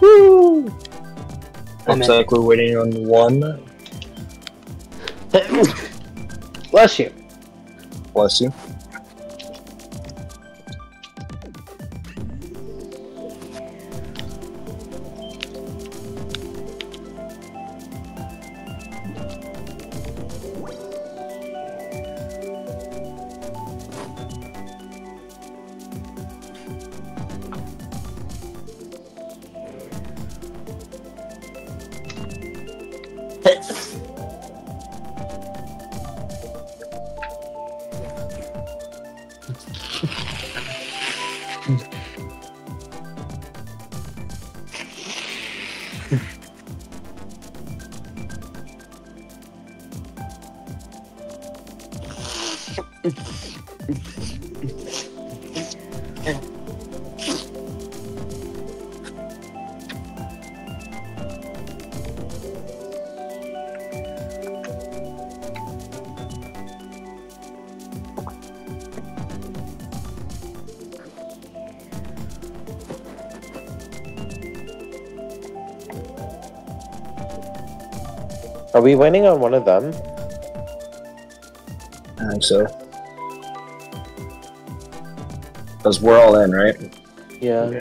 Woo! Looks like we're waiting on one. Bless you. Bless you. Are we winning on one of them? I think so. Because we're all in, right? Yeah.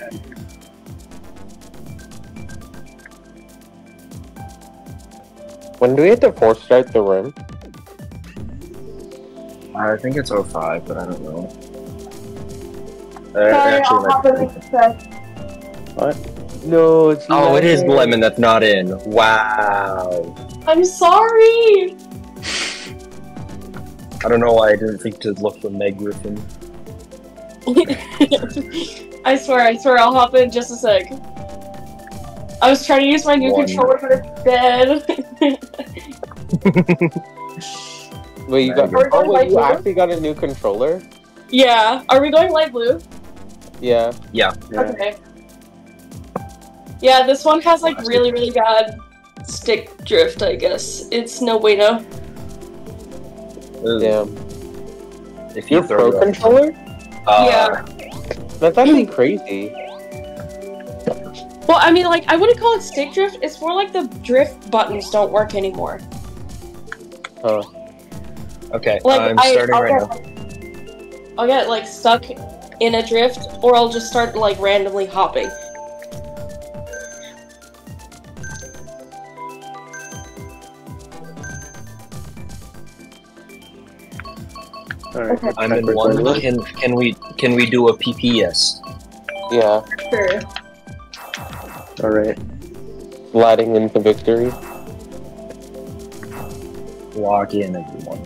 When do we have to force start the room? I think it's 05, but I don't know. Uh, Sorry, actually, I'll hop might in be- with the No, it's Oh, it is Lemon. Lemon that's not in. Wow. I'm sorry. I don't know why I didn't think to look for Meg Griffin. I swear, I swear, I'll hop in just a sec. I was trying to use my new One. controller, but it's dead. Wait, you got? Oh, Are we going Oh, wait, you blue? actually got a new controller? yeah. Are we going light blue? Yeah. Yeah. Okay. Yeah, this one has like really, really bad stick drift, I guess. It's no bueno. Damn. If you Your throw pro it controller? Uh, Yeah. That's actually crazy. Well, I mean, like, I wouldn't call it stick drift. It's more like the drift buttons don't work anymore. Huh. Okay, Like, I'm I, starting I'll right get, now. I'll get like stuck in a drift, or I'll just start like randomly hopping. Alright. Okay. I'm in one. Can can we can we do a PPS? Yeah. Sure. Alright. Sliding into victory. Log in, everyone.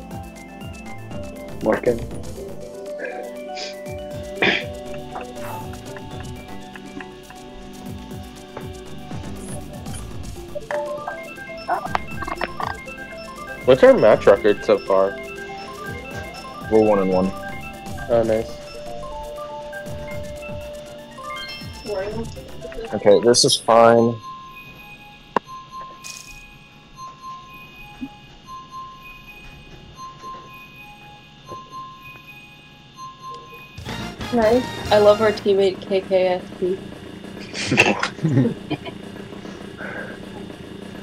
Working. What's our match record so far? We're one and one. Oh, nice. Okay, this is fine. Nice. I love our teammate KKSP.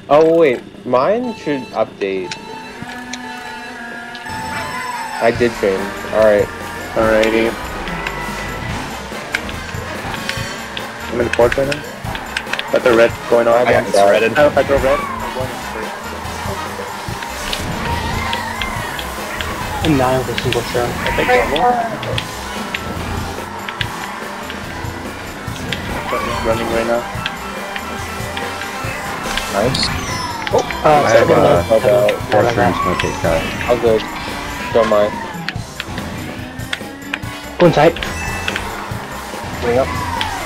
Oh wait, mine should update. I did change. All right. Alrighty. I'm in fourth right now. Got the red going on. I got It's redded. Oh, if I throw red, I'm going first. And nine with a single shot. I think Right, normal. uh, running right now. Nice. Uh, I have second uh, left, about heaven. four Heaven turns left. my take. All good. Don't mind. Go inside. Bring up.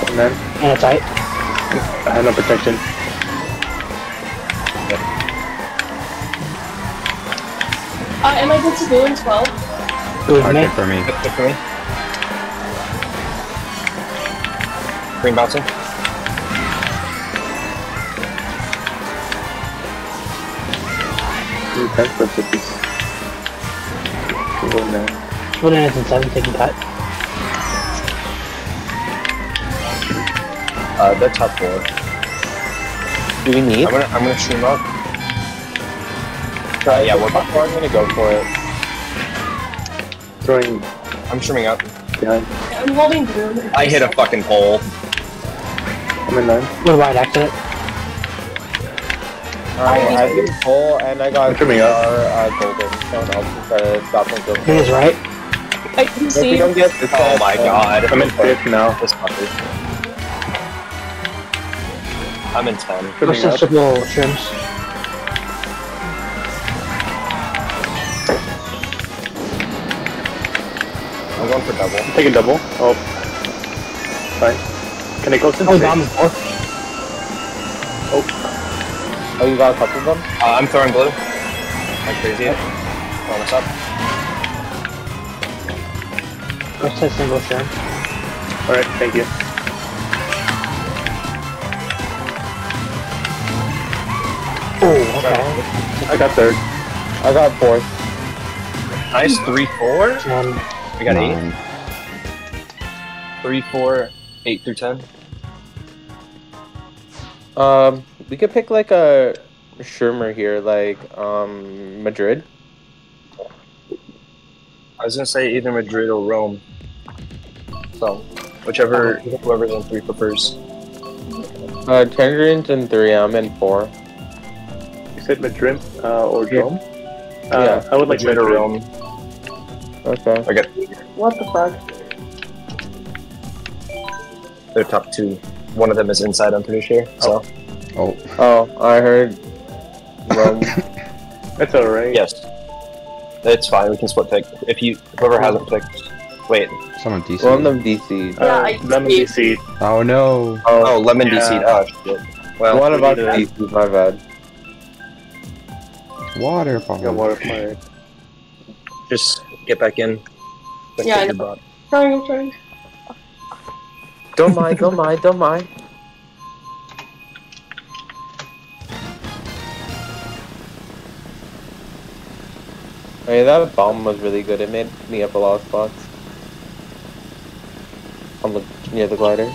And then And it's tight. I have no protection. uh, am I good to go in 12? It was me. For me. Good for me. Green bouncing. Ooh, thanks for the piece. Go now. One minute and seven taking cut. Uh, they're top four. Do we need? I'm gonna I'm gonna stream up. Uh, yeah, we're top four. I'm gonna go for it. Throwing I'm streaming up. behind. I'm holding blue. I hit a fucking pole. I'm in nine. What about accident? Alright, I did full and I got I'm up. our uh, golden. Someone else is trying to stop me from He is right. I can If see. don't get this, Oh my god. I'm in fifth now. This fucker. I'm in ten. What's Trimming the up. triple trims? I'm going for double. I'm taking double. Oh. Fine. Can I close in? Oh, bomb four. Oh, you got a couple of them? Uh, I'm throwing blue. Like crazy. Throwing us up. What's that single trim? Alright, thank you. Oh, okay. I got third. I got fourth. Nice. Three, four. And We got eight. Nine. Three, four, eight through ten. Um, we could pick like a Shermer here, like um Madrid. I was gonna say either Madrid or Rome. So, whichever whoever's in three prefers. Uh, Tangerines in three. I'm in four. You said Madrid uh, or Yeah. Rome? Uh, Yeah. I would like Madrid or Rome. Okay. I get What the fuck? their top two. One of them is inside. I'm pretty sure. So Oh, Oh, I heard Rome. That's alright. yes, it's fine. We can split pick. If you whoever hasn't picked. Wait. someone DC. One of them DC. Uh, Yeah, I Lemon. DC. Oh no. Oh, Oh, lemon Yeah. DC. Oh shit. Well, one of we us need to- DC. My bad. Waterfall. Got water fire. just get back in. Yeah, I Your know. bot. Trying, I'm trying. Don't mind. Don't mind. Don't mind. Oh, hey, that bomb was really good. It made me up a lot of spots. On the near the glider.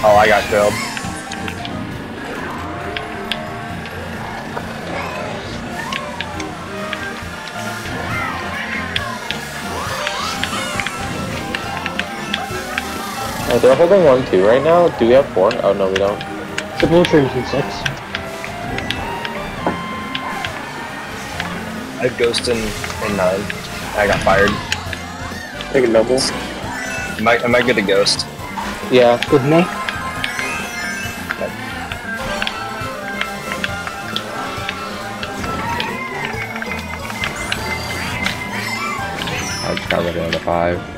Oh, I got killed. Oh, they're holding one two right now. Do we have four? Oh no, we don't. triple trims in six. I have ghost in, in nine. I got fired. Taking double. Am I, am I good to ghost? Yeah. With me. I just got rid of the five.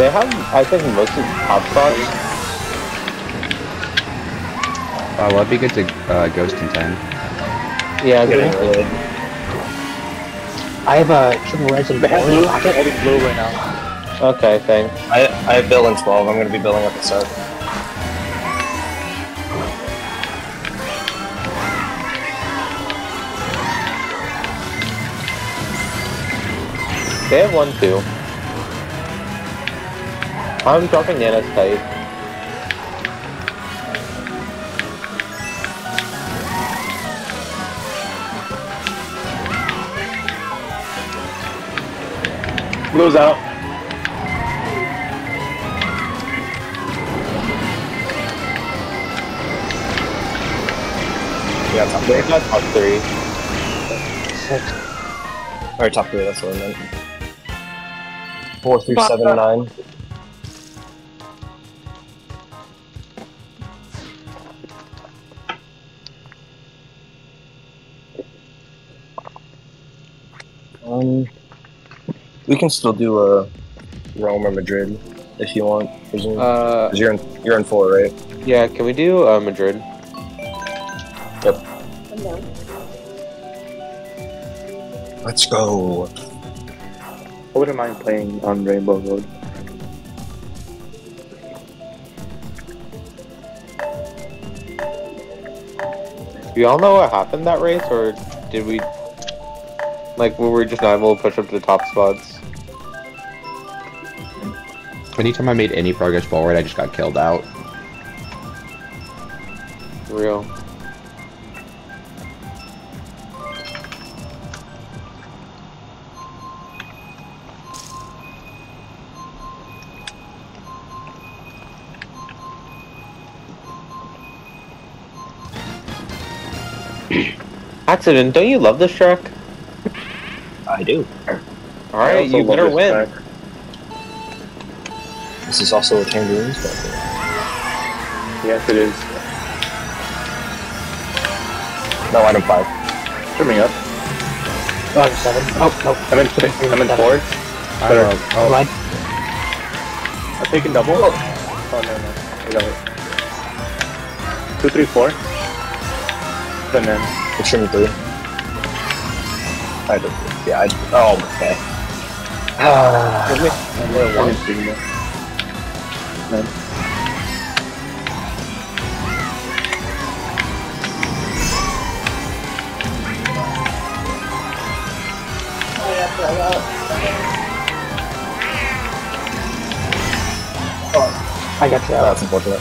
They have, I think, most of the top spots. Uh, well, it'd be good to uh, ghost in 10. Yeah, Getting good. really. I have a triple res and They have four. blue. I'm holding blue right now. Okay, thanks. I, I have Bill in 12. I'm going to be billing up the start. They have one too. I'm dropping Nana's tight. Blue's out. Yeah, top They three. got top three. Six. Or top three, that's what I meant. Four through seven, nine. Can still do a Rome or Madrid if you want. Cause you- Uh, 'cause you're in you're in four, right? yeah, can we do uh, Madrid? Yep. Let's go. I wouldn't mind playing on Rainbow Road. Do y'all know what happened that race, or did we like were we were just not able to push up to the top spots? Anytime I made any progress forward, I just got killed out. Real. Accident, don't you love this track? I do. Alright, you better win. track. This is also a Tangerines but Yes, it is. No, item five. Trimming up. Oh, I'm seven. Oh, no. I'm in, I'm in Seven. fourth. I Better. love- Oh, oh, right. I'm taking double. Oh, no, no. I got it. Two, three, four. And then It's trim three. I don't, Yeah, I. Oh, okay. Ah, I'm in Sigma. Then I got you. that's unfortunate.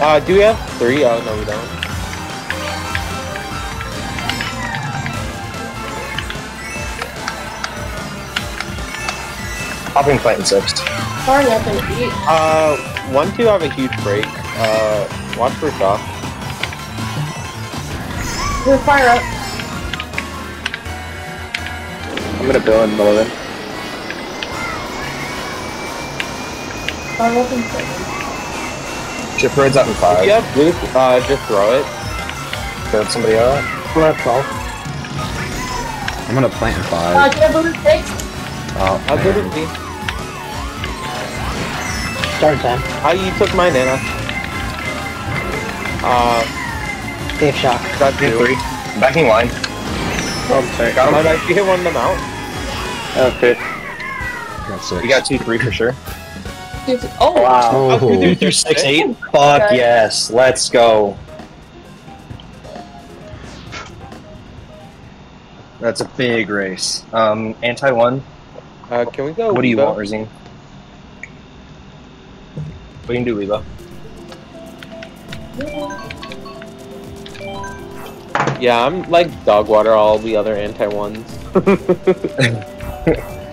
Uh, do we have three? Oh, no, we don't. Hopping fighting sixth. Sorry, I can eat. Uh, one, two have a huge break. Uh, watch for shock. We'll fire up. I'm gonna build in Mulligan. Fire up in second. Chip Red's out in If five. you have blue, uh, just throw it. Throw somebody out. We're at 12. I'm gonna plant in five. Uh, five. do you have six? Oh, I'll give man. it to me. Start 10. Ah, you took my nana. Uh, They have shock. got Team two. three. Backing line. Oh, sorry. Got him. Might actually hit one of them out. Okay. Got six. You got two three for sure. Two, two. Oh, Wow. Oh, two, six. eight. Fuck Okay. yes. Let's go. That's a big race. Um, anti one. Uh, can we go? What do you want, Razine? We can do Lebo. Yeah, I'm like dog water all the other anti ones.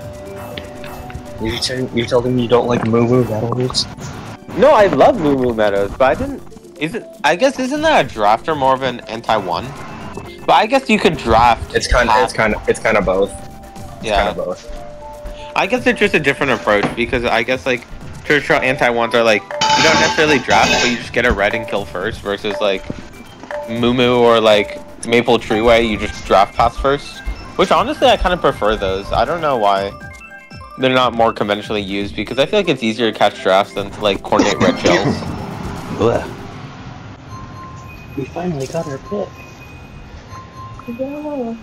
You tell, you tell them you don't like Moo Moo battle routes? no, I love Moo Moo Meadows, but I didn't. Isn't I guess isn't that a drafter more of an anti one? But I guess you could draft. It's kind of it's kind of it's kind of both. It's yeah. kind of both. I guess it's just a different approach because I guess like traditional anti ones are like you don't necessarily draft, but you just get a red and kill first versus like Moo Moo or like Maple Treeway, you just draft pass first. Which honestly I kind of prefer those. I don't know why they're not more conventionally used because I feel like it's easier to catch drafts than to like coordinate red shells. We finally got our pick. Yeah.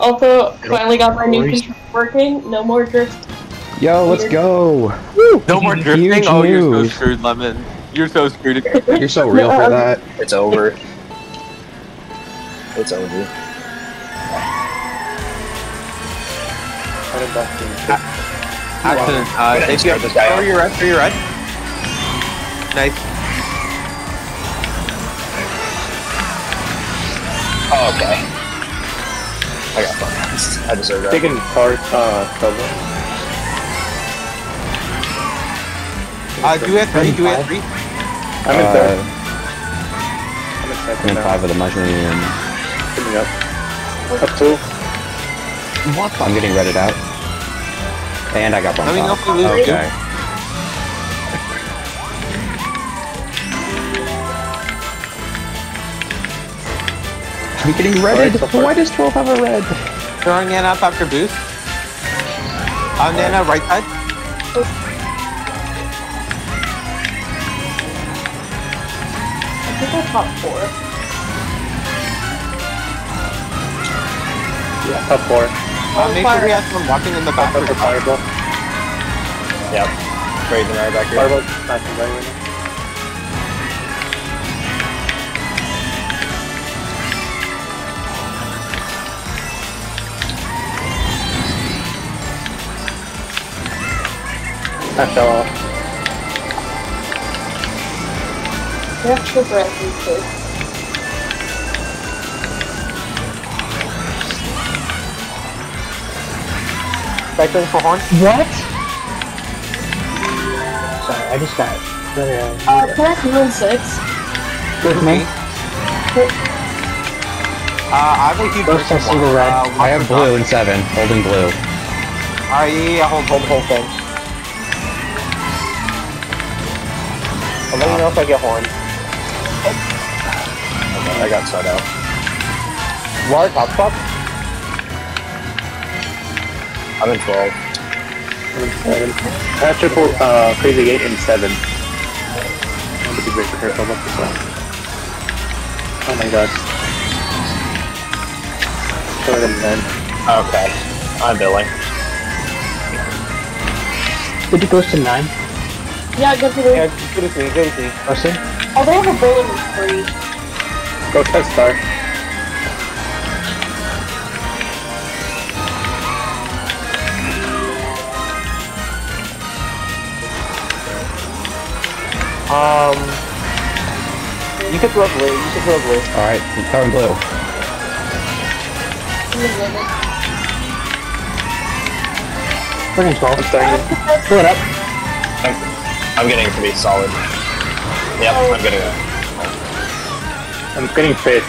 Also, finally got my new Worries. control working. No more drift. Yo, let's go. No more Huge drifting. Oh, you're so screwed, Lemon. You're so screwed. You're so real for that. It's over. It's over. Kind of. Accident. Uh, gonna you have insert this guy throw out. your red, throw your red. Nice. Oh, okay. I got fun. I deserve that. Taking card, uh, double. Uh, do we have three? Do we have three? I'm in third. Uh, I'm in I'm in five of the mushroom. Coming up. Up two. What? I'm getting redded out. And I got bumped I mean, off. if we lose Okay. I'm getting redded. Alright, so. Why does 12 have a red? Throwing Nana up after boost. Uh, Nana, right side. Top four. Yeah, top four. Uh, make sure we have someone walking in the back. Top for fireball. Yep. Crazy right back here. Fireball smashing by right now. That fell off. We have to breath too. Cycling for horn. What? Sorry, I just got. Uh, Uh, correct rule six. with me. Uh, I have a huge First I single one. red. Uh, I have blue and seven, holding blue. Alright, yeah, yeah, hold, hold, hold, hold. I'll let you know if I get horn. I got side out. Large hot spot? I'm in 12. I'm in Seven. I have triple uh, crazy eight and seven. I'm gonna be great for her. I'll look this one. Oh my god. Shorter than ten. Okay. I'm billing. Did it goes to nine? Yeah, good for me. Yeah, good to see, good to see. Person? Oh, they have a bullet with three. Go test star. Um, you could throw blue, you could throw blue. Alright, covering blue. Friggin' 12. I'm starting. Pull it up. I'm, I'm getting pretty solid. Yep, I'm getting it. I'm getting fit.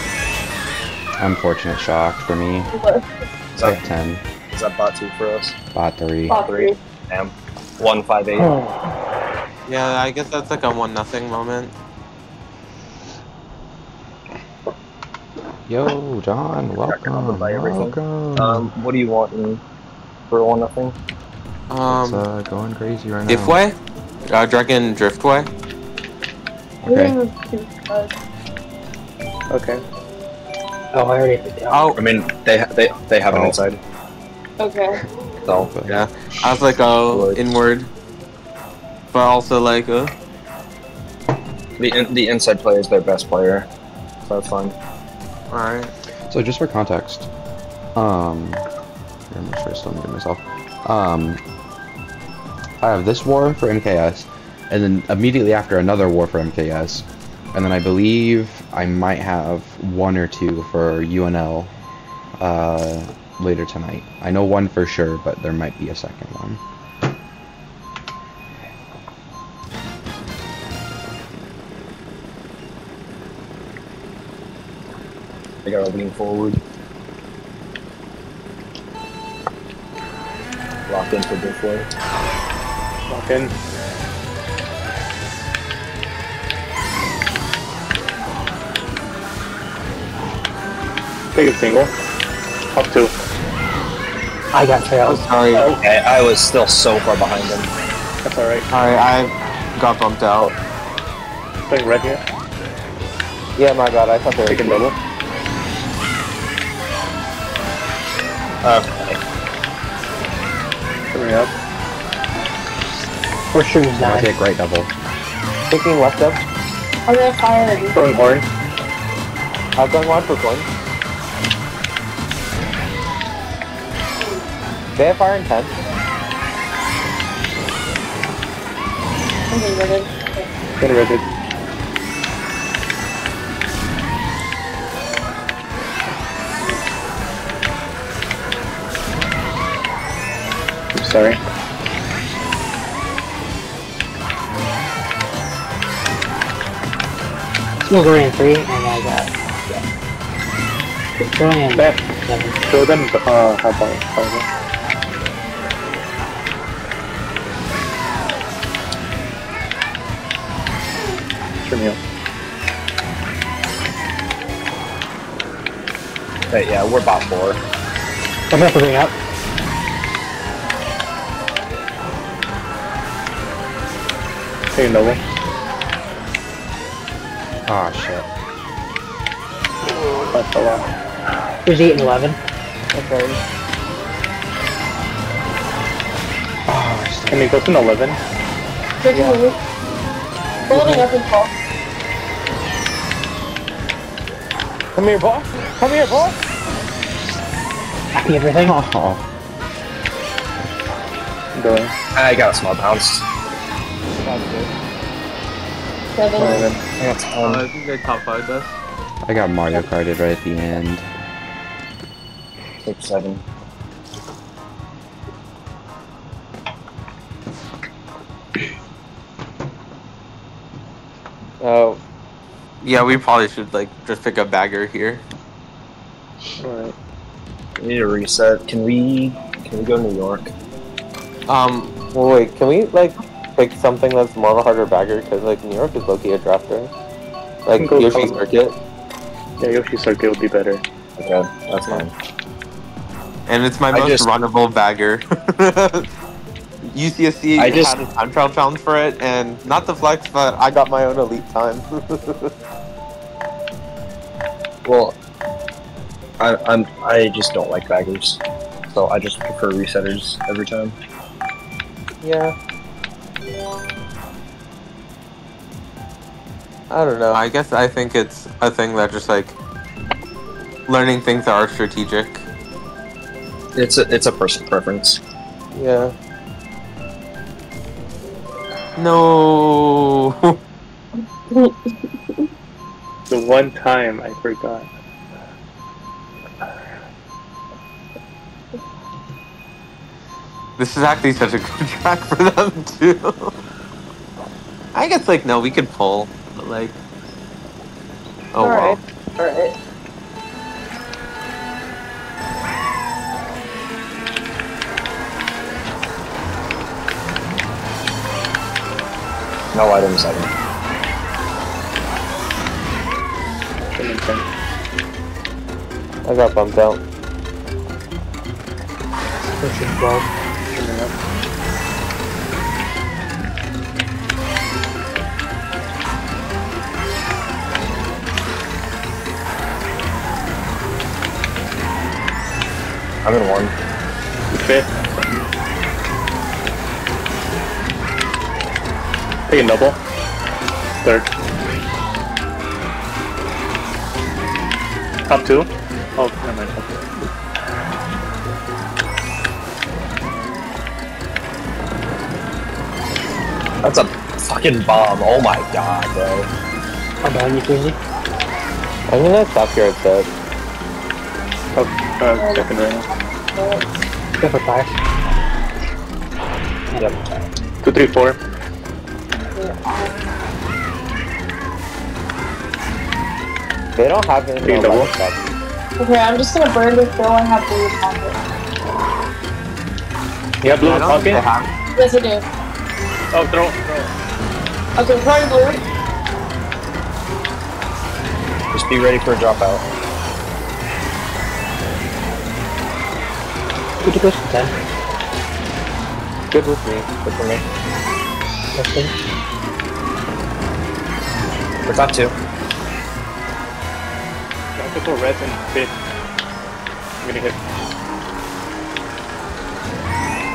Unfortunate shock for me. Is that, 10. is that bot 2 for us? Bot 3. Top three. Damn. 158. Oh, Yeah, I guess that's like a one nothing moment. Yo, John, welcome. by everything. Welcome. Um, what do you want in, for 1 nothing? it's Um, uh, going crazy right now. Diffway? Uh, Dragon Driftway? Okay. Okay. oh, I already picked it out. Oh, I mean, they they they have an Oh. inside. Okay. So yeah. I was like, oh, Wood. inward. But also like, uh, the in- the inside player is their best player. So that's fine. alright. So just for context, um, here, I'm sure I still muted myself. Um, I have this war for MKS, and then immediately after another war for MKS, and then I believe I might have one or two for UNL uh, later tonight. I know one for sure, but there might be a second one. They gotta lean forward. Lock into this way. Lock in. Take a single. Up two. I got trailed. Sorry. Okay, I was still so far behind him. That's alright. Alright, I got bumped out. Playing red here. Yeah, my god, I thought they were... Taking double. Okay. Coming up. First shooter's I'm gonna take right double. Taking left up. I'm gonna fire it. Throwing horn. I've done one for coin. They have fire intent. I'm getting rid Getting ready. I'm sorry. Smoke ran three, and I got. Yeah. Going in. Back. Seven. Show them uh, how about fireball. Hey, yeah, we're bot four. I'm gonna bring up. Taking double. Ah, shit. That fell off. There's eight and eleven. Okay. Can we go to an 11? Drinking the loot. Building up in fall. Come here, boss. Come here, boss. Happy everything? Oh, I'm going. I got a small bounce. Seven. I got I think they top five us. I got Mario Karted right at the end. six, seven. Oh. Yeah, we probably should like just pick a bagger here. Alright. We need a reset. Can we? Can we go to New York? Um, well, wait, can we like pick something that's more of a harder bagger? Because like New York is low-key a drafter. Like can go Yoshi for- Circuit, Yeah, Yoshi Circuit would be better. Okay, that's fine. and it's my I most just- runnable bagger. UCSC I just- had a time trial challenge for it, and not the flex, but I got my own elite time. Well, I, I'm I just don't like baggers, so I just prefer resetters every time. yeah. I don't know. I guess I think it's a thing that just like learning things that are strategic. It's a it's a personal preference. Yeah. No. The one time I forgot. This is actually such a good track for them too. I guess like no, we could pull, but like. Oh Alright. wow. Alright. No items item. That makes. I got bumped out. Pushing 12. Up. I'm in one. Fifth. Taking double. Third. Top two. Oh, never mind. Top two. A fucking bomb. Oh my god, bro. I'm about you, crazy? I'm gonna stop here at that. Top, uh, second right now. Go for fire. Yep. Two, three, four. They don't have any Three double. Okay, I'm just gonna burn this though I have blue pocket. You have blue in I don't think they pocket? have. Yes, I do. Oh, throw, throw. Okay, throwing blue. Just be ready for a dropout. Good you go to 10? Good with me. Good for me. Testing. We're top two. Don't go red and fifth. I'm gonna hit.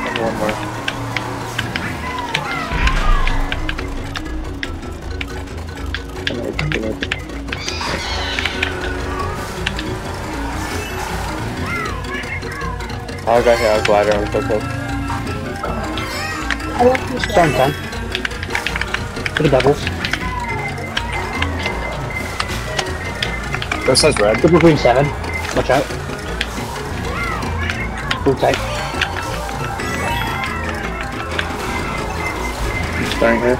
And one more. I got hit. I was glider. I'm so close. I don't think so. Start 10. For the doubles. This says red. Triple green 7. Watch out. Full tight. Starting here.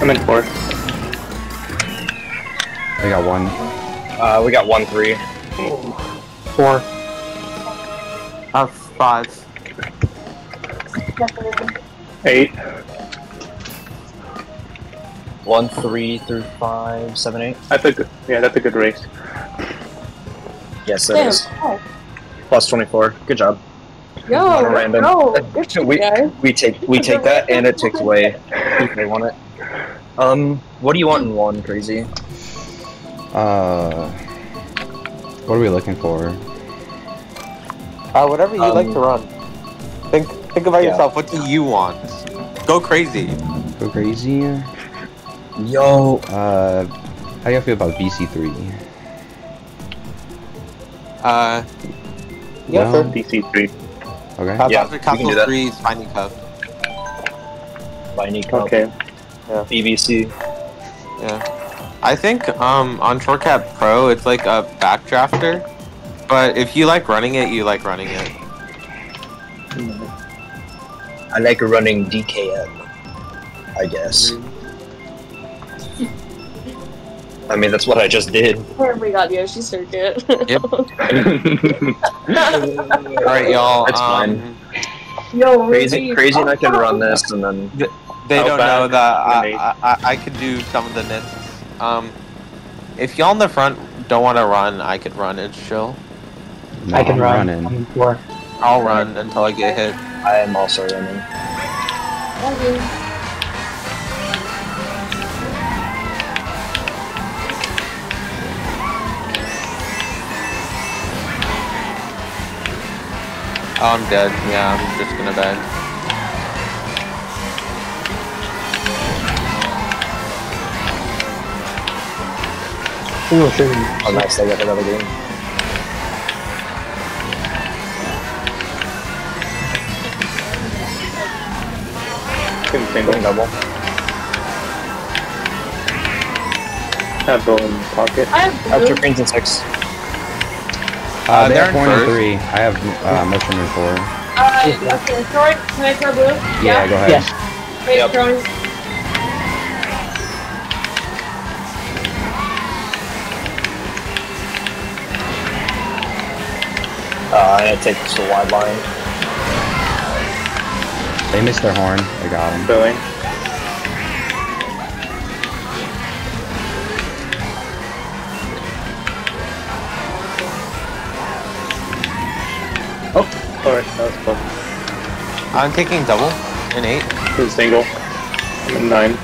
I'm in four. I got one. Uh, we got one three. 4. I have five. Eight. One three through five, seven, eight. That's a good. Yeah, that's a good race. Yes, it Damn. is. Oh. Plus twenty four. Good job. Yo, Not random. no. Good we we take we take that and it takes away if they want it. Um, what do you want in one, crazy? Uh, what are we looking for? Uh, whatever you like Um, to run. Think think about yeah. yourself. What do you want? Go crazy. Go crazy. Yo, Uh, how do you feel about BC3? Uh, yeah, No? sure. DC3. Okay. Uh, Yeah, Bowser can Castle do that. 3 Spiny Cup. Lightning Cup, Okay. Yeah. BBC. Yeah. I think um, on Shortcut Pro, it's like a backdrafter. But if you like running it, you like running it. I like running DKM. I guess. I mean, that's what I just did. Oh my god, Yoshi Circuit. Yep. Alright, y'all. That's um, Yo, Crazy, Ruby. crazy, and I can run this, and then They don't know that I. I, I, I could do some of the nits. Um, if y'all in the front don't want to run, I could run. It's chill. No, I can I'm run. running. I'm four. I'll run until I get hit. I am also running. Oh, I'm dead. Yeah, I'm just gonna beg. Ooh, sure. Oh, nice! I got another game. Same single. Going double. Have bow in pocket. I have two blue. greens and six. Uh, Uh, they they're have in four and first. three. I have uh, motion in four. Uh, okay, throw it. Can I throw blue? Yeah, go ahead. Yes. Wait, Yep. Throwing. Uh, I take this to wide line. They missed their horn. I got him. Billing. Oh, alright, that was close. I'm taking double in eight. This is single. And nine.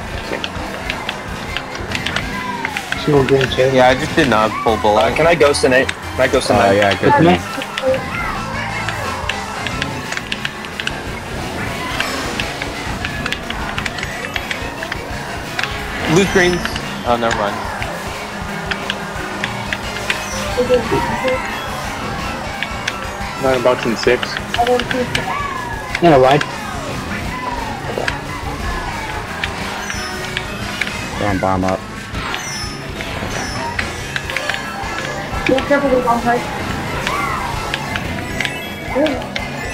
Single green too. Yeah, I just did not pull Uh, bullet. can I ghost in eight? Can I ghost in Uh, nine? yeah, good. Okay. Loose greens. Oh, never mind. Nine bucks and six. And a Don't bomb up. Be careful with one side.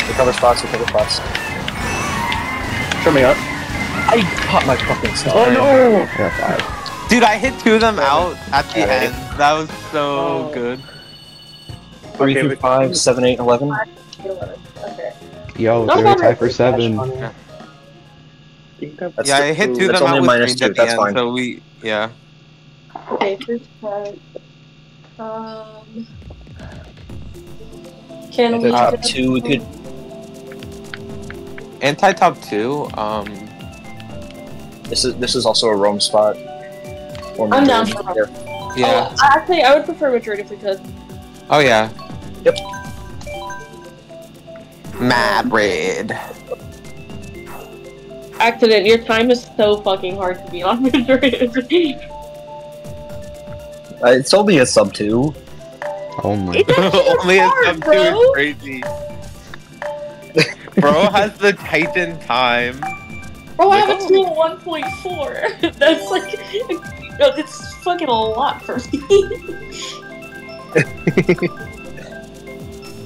Recover spots, recover spots. Coming up. I caught my fucking stuff. Oh no! I got five. Dude, I hit two of them out at the Alright. end. That was so Oh. good. Three Okay, through but- five, seven, eight, eleven. Okay. Yo, No, they're no, tied for Dash seven. on it. That's yeah, the- I hit two of that's them only out with minus range two, at the that's end, fine. so we, yeah. Okay, first part. Um. Can At we? the top two, we could. Anti-top two, um, This is this is also a Rome spot. Or I'm down majority. for Yeah. yeah. Oh, actually, I would prefer Madrid if we could. Oh, yeah. Yep. Mad red. Accident. Your time is so fucking hard to beat on majority. Uh, it's only a sub two. Only. It's actually Only a hard, sub two bro. is crazy. Bro has the Titan time. Bro, I have Like, a tool 1.4. That's like, it's fucking a lot for me.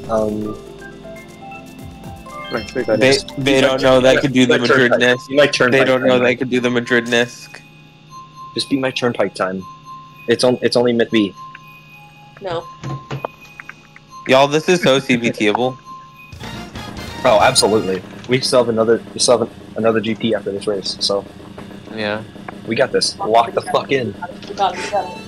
Um, They they don't know they could do the You like Madrid NISC. You like turnpike They don't know time, they could do the Madrid NISC. Just be my turnpike time. It's on. It's only mid B. No. Y'all, this is so CBTable. Oh, absolutely. We still have another. We still have another GP after this race, so Yeah. we got this. Lock the fuck in. We got it, we got it.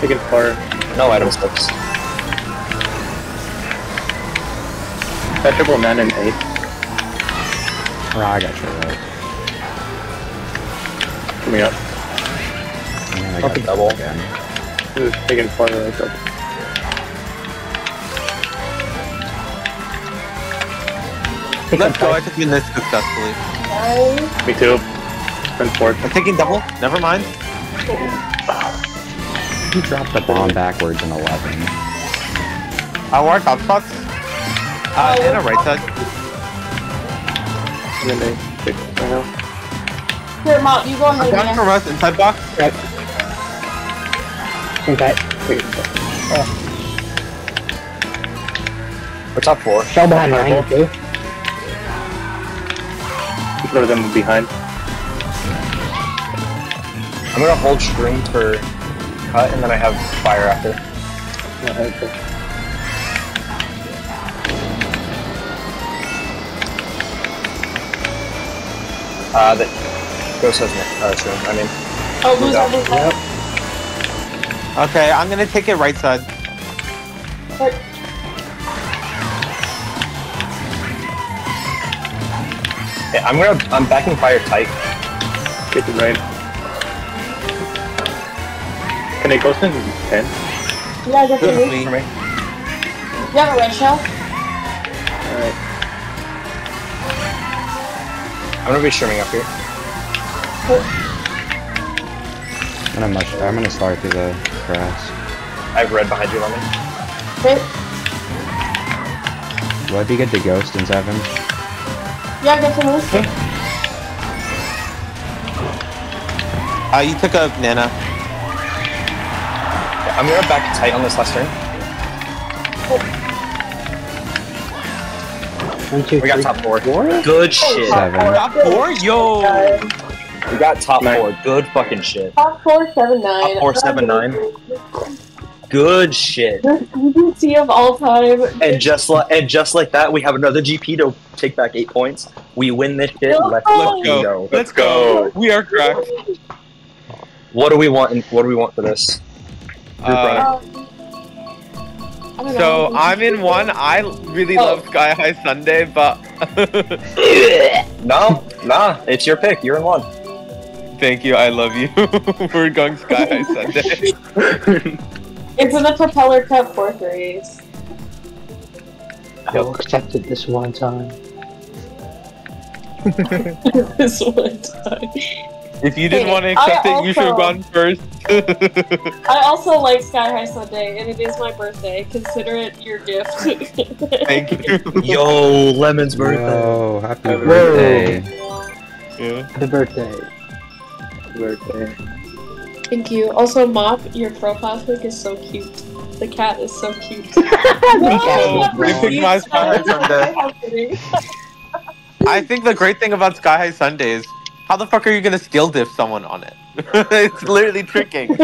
Taking far. No item slips. That triple nine and eight. Oh, I got you right. Coming up. And I Fucking got double. again. This is taking far right double. Let's go. I five. took in this successfully. Me too. Spin fourth. I'm taking double. Never mind. He dropped the bomb backwards in 11. I want top spots. Uh, and a right side. And then they six right now. Here, Mount, you go I'm ahead. down Yeah. from us inside box. Okay. Wait, We're top four. Shell behind nine, too. keep of them behind. I'm gonna hold string for cut, and then I have fire after. Yeah, okay. Uh, that Ghost has uh, string. I mean, Oh, lose Yep. Everything. Okay, I'm gonna take it right side. yeah, I'm gonna. I'm backing fire tight. Get the right. Can I ghost in 10? Yeah, definitely. Me. For me. You have a red shell? Alright. I'm gonna be streaming up here. I'm gonna mush. I'm gonna start through the grass. I have red behind you, Lemon. Okay. Would it be good to ghost in seven? Yeah, definitely. Uh, you took a nana. Yeah, I'm gonna back tight on this last turn. One, two, We got three, top four. four? Good shit. Seven. Top four, yo. We got top Nine. four. Good fucking shit. Top four, seven, nine. Top four, seven, nine. Good shit. UBC of all time. And just like and just like that, we have another GP to take back eight points. We win this shit. Let's, Let's go. go. Let's go. We are cracked. What do we want? In, what do we want for this? Uh. Oh so I'm in one. I really Oh. love Sky High Sundae, but No, nah. It's your pick. You're in one. Thank you. I love you. We're going Sky High Sundae. It's in a propeller cup for four threes. I'll accept it this one time. this one time. If you didn't Hey, want to accept I it, you should have gone first. I also like Sky High Sundae, and it is my birthday. Consider it your gift. Thank you. Yo, Lemon's Whoa, happy Happy birthday. Yeah. Happy birthday. Birthday. Thank you. Also, Mop, your profile pic is so cute. The cat is so cute. Oh, they picked my Sky High Sundae. I think the great thing about Sky High Sundae is how the fuck are you gonna skill diff someone on it? it's literally tricking.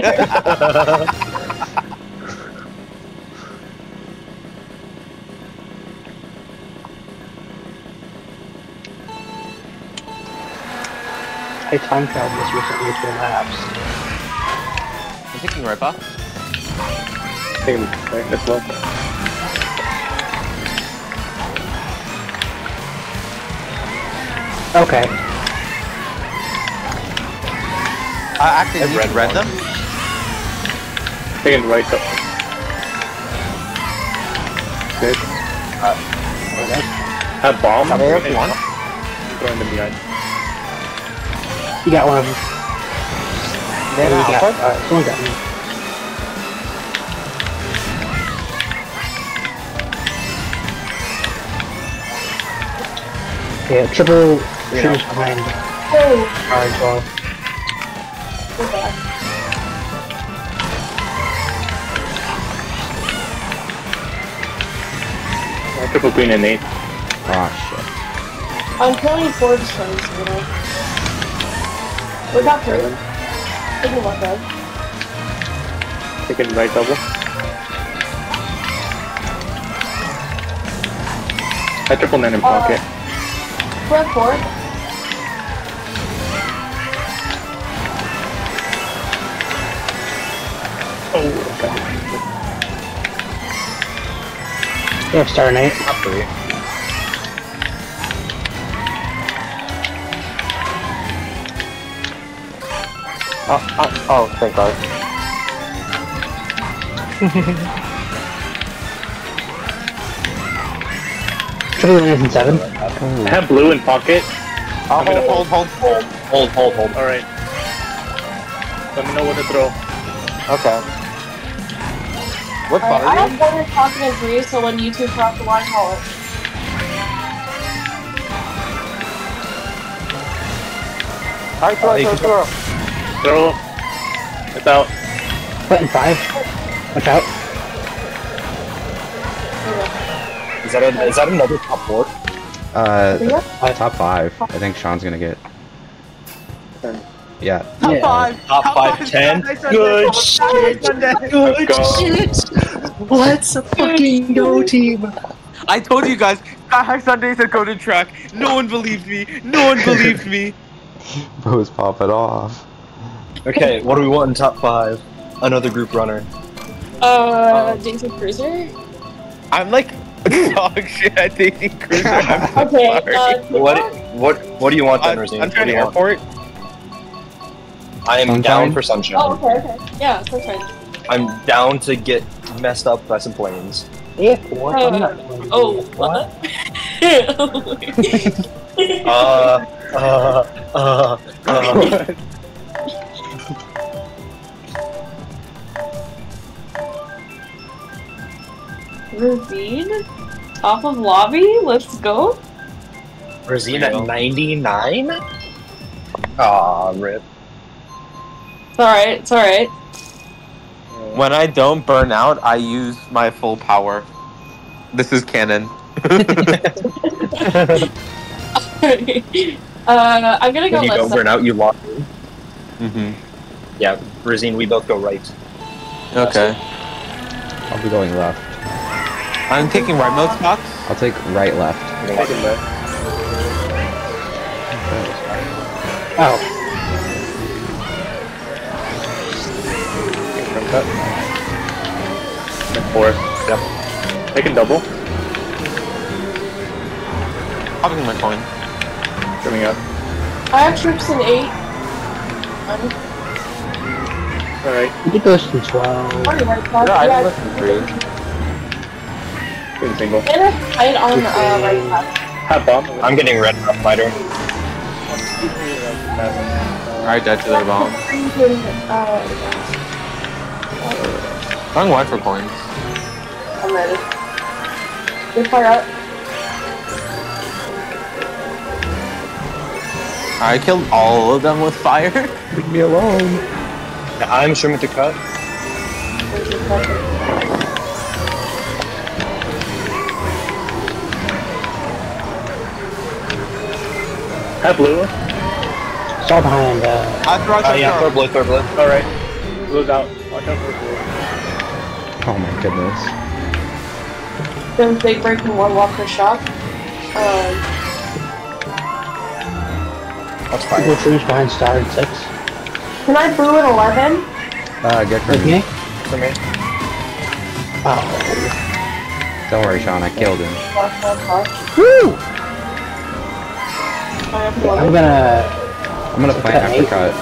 I time traveled this recently to labs. I'm taking right box. Take him right this one. Okay. Uh, actually, I've you read can read one. them. Take him right up. Good. Have bomb. Have a look, one. Throwing them behind. You got one of them. There Yeah, you go. Alright, someone got me. Yeah, triple You shooters know. behind Oh, car as well. go back. Uh, triple green and eight. Oh shit. I'm killing four strings, you know. We got three. Take a look at Taking right double. I triple nine in uh, pocket. We're four. oh, okay. They have star eight. Top three. Oh, oh, oh, thank God. Triple Lane in seven. I have blue in pocket. Oh, I'm gonna Hold, hold, hold. Hold, hold, hold. Alright. Let me know what to throw. Okay. What Alright, I button? have one in pocket and three, so when you two cross the line, call it. Alright, throw, uh, you throw, throw. Throw. It's out. Button five. Watch out. Is that a, is that another top four? Uh, Yeah. top five. I think Sean's gonna get. Yeah. Top yeah. Top five, ten. Good shit. Good go. shit. Let's fucking go, team. I told you guys, Sky High Sundaes are going to track. No one believed me. No one believed me. Bro's popping off. Okay, what do we want in top five? Another group runner. Uh, Daisy Cruiser? I'm like dog shit at Daisy Cruiser. I'm so Okay, sorry. uh, What? What? What do you want, then, Uh, Rosine? I'm trying to airport. I am Sunshine? down for sunshine. Oh, okay, okay. Yeah, that's fine. I'm down to get messed up by some planes. Yeah, four. I'm not Uh, oh, do what? Uh, uh, uh, uh. Ravine? Top of lobby? Let's go? Rosine at 99? Aw, rip. It's alright, it's alright. When I don't burn out, I use my full power. This is canon. uh, I'm gonna go When you don't burn out, you lock in. hmm Yeah, Razine, we both go right. Okay. I'll be going left. I'm taking right mode spots. I'll take right left. Take it left. Oh, Front cut. Four. Yep. They can double. Popping my coin. Coming up. I have troops in 8. I'm Alright. You think those in twelve. already right. Yeah, I Yeah, listened three. Getting single. and a hide on uh, right side. Have bomb. I'm getting red rough fighter. Alright, dead to their bomb. Uh, I'm going for coins. I'm ready. Good fire up. I killed all of them with fire. Leave me alone. I'm streaming to cut. Have blue. It's all behind, uh, I throw Uh, yeah, throw blue, throw blue. Alright. Blue's out. Watch out for blue. Oh my goodness. There's they break in one walker shop. Um, That's people fine. trees behind star and six. can I brew at 11? Uh, get for me. Okay. For me. Oh, Don't worry, Sean. I killed him. woo! I have I'm gonna. I'm gonna plant after cut.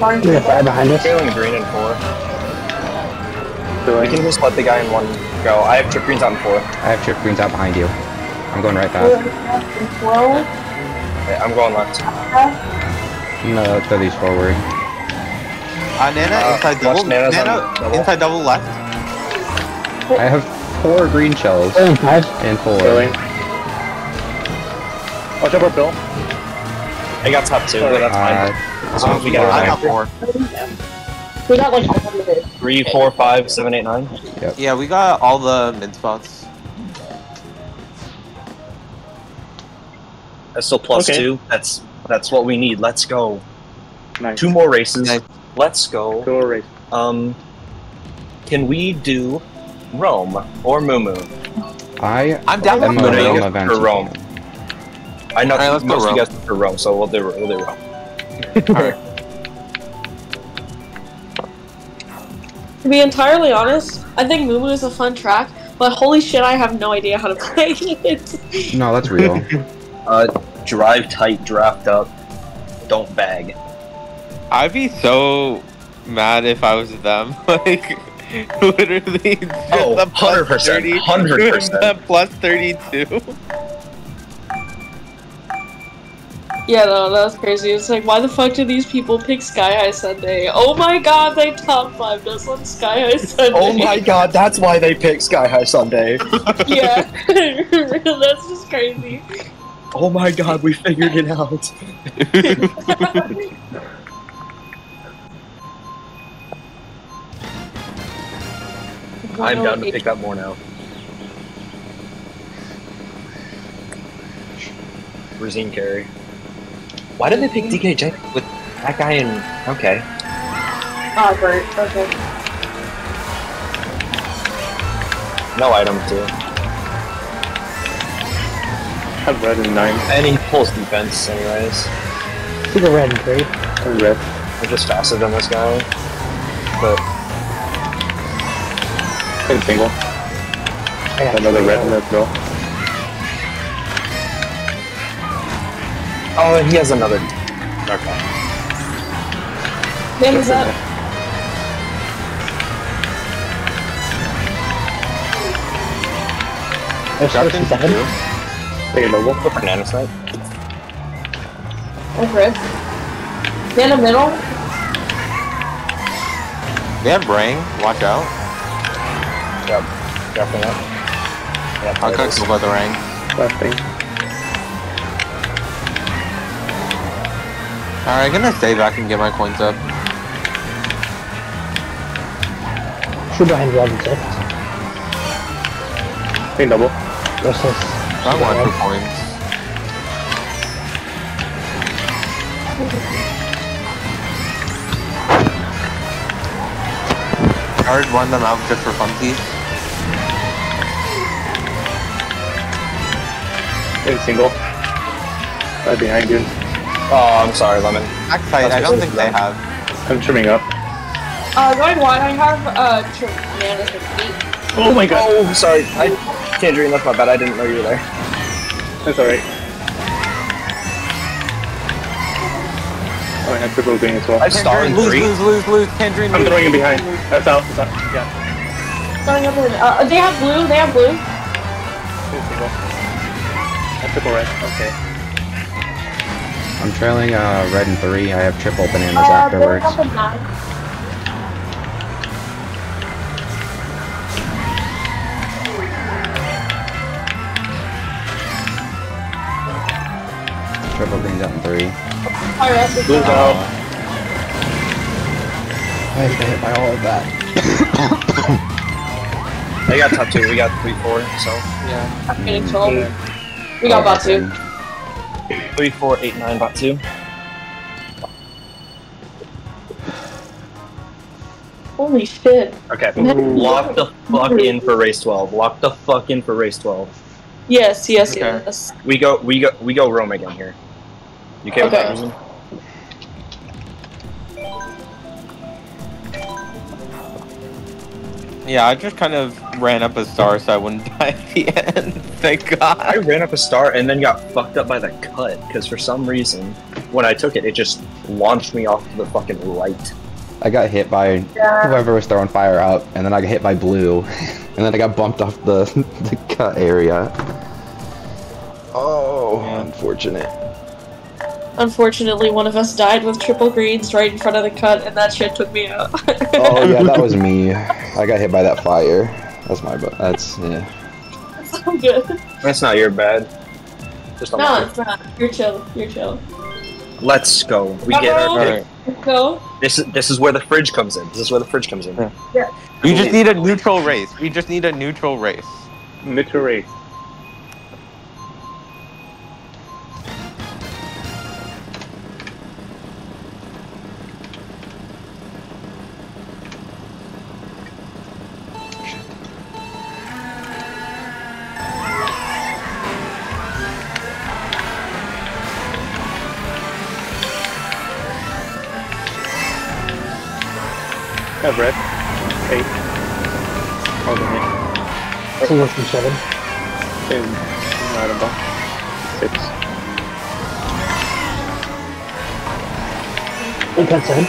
Barn We got fire behind us. Failing green in four. We can just let the guy in one go. I have trip greens out in four. I have chip greens out behind you. I'm going right Blue fast. and 12. Okay, I'm going left. I'm gonna throw these forward. Uh, Nana Uh, inside double. Nana's on Nana double. inside double left. I have four green shells Four and five. and four. Going. Watch out for Bill. I got top two, but that's Uh, fine. As long as we get I got four. We got like unlimited. three, four, five, seven, eight, nine. Yeah, we got all the mid spots. That's still plus Okay. two. That's that's what we need. Let's go. Nice. Two more races. Nice. Let's go. Go race. Um, can we do Rome or Moo Moo? I I'm down with am a gonna Rome go for Rome. I know Alright, most of you guys prefer Rome, so we'll do we'll do Rome. Alright. To be entirely honest, I think Moo Moo is a fun track, but holy shit, I have no idea how to play it. No, that's real. Uh, drive tight, draft up. don't bag. I'd be so mad if I was them. like, literally, just Oh, the plus 100%, 30, 100%. plus 32. Yeah, no, that's crazy. It's like, why the fuck do these people pick Sky High Sundae? Oh my god, they top five us on Sky High Sundae. Oh my god, that's why they pick Sky High Sundae. Yeah, that's just crazy. Oh my god, we figured it out. I'm down to pick up more now. Rosine carry. Why did they pick DKJ with that guy in? Okay. Ah, great. okay. No item too. I have red and nine. And he pulls defense anyways. Super red and three. And red. We're just faster than this guy. But And single. I got Another red and red girl. Oh, he has another. Okay. Then is that? There's six and seven. Take a noble. Go for Nano Snipe. Oh, red. Then a middle. They have Rang, watch out. Yep. Definitely not. Yeah, I'll there it cut is. you by the Rang. Last thing. Alright, I'm gonna stay back and get my coins up. True behind red and six. Take double. Versus. I want two coins. I would run them out just for funsies. And single. Right behind you. Oh, I'm sorry, Lemon. Backside, I don't think they have. I'm trimming up. Uh, going wide, I have, uh, Tremendous eight. Oh my god. Oh, sorry. I Tangerine, that's my bad. I didn't know you were there. That's alright. Oh, I had triple green as well. I star in lose, three. lose, lose, lose. Tangerine, I'm lose. throwing him behind. That's out. That's out. Yeah. Starting up with, uh, they have blue, they have blue. Take single. I triple red. Okay. I'm trailing uh, red and three. I have triple bananas Uh, afterwards. up at nine. Triple green's out in three. Fire up with Blue's out. I got hit by all of that. They got top two. We got three, four. So Yeah. I'm getting 12. We got about two. Three, four, eight, nine, bot two. Holy shit. Okay. Lock the fuck in for race twelve. Lock the fuck in for race twelve. Yes, yes, Okay. yes. We go. We go. We go Rome again here. You okay, with Okay. that, Rosine? Yeah, I just kind of ran up a star so I wouldn't die at the end. Thank God. I ran up a star and then got fucked up by the cut because for some reason when I took it, it just launched me off to the fucking right. I got hit by whoever was throwing fire out, and then I got hit by blue, and then I got bumped off the, the cut area. Oh, Yeah. unfortunate. Unfortunately, one of us died with triple greens right in front of the cut, and that shit took me out. Oh yeah, that was me. I got hit by that fire. That's my bu- That's yeah. so good. That's not your bad. Just No, unlucky. it's not. You're chill. You're chill. Let's go. We get our Uh-oh. pick. Go. This is this is where the fridge comes in. This is where the fridge comes in. Yeah. We just need a neutral race. We just need a neutral race. Neutral race. It. Single from seven. And not a ball. Six. Eight cut seven.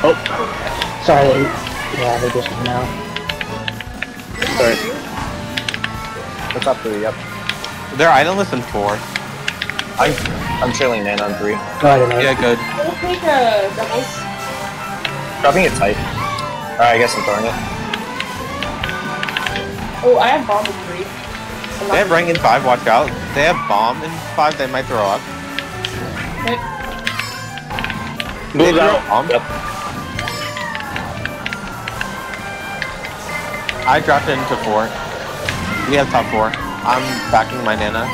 Oh, Sorry, they, yeah, they just went out. sorry. What's up, three? Yep. They're idleness in four. I'm I'm trailing man on three. Go ahead, Nate. Yeah, good. We'll take a doubles. Dropping it tight. Alright, I guess I'm throwing it. Oh, I have bomb in three. I'm They have rank in five. Watch out. They have bomb in five. They might throw up. Okay. They Move out. bomb. Yep. I dropped it into four. We have top four. I'm backing my Nana.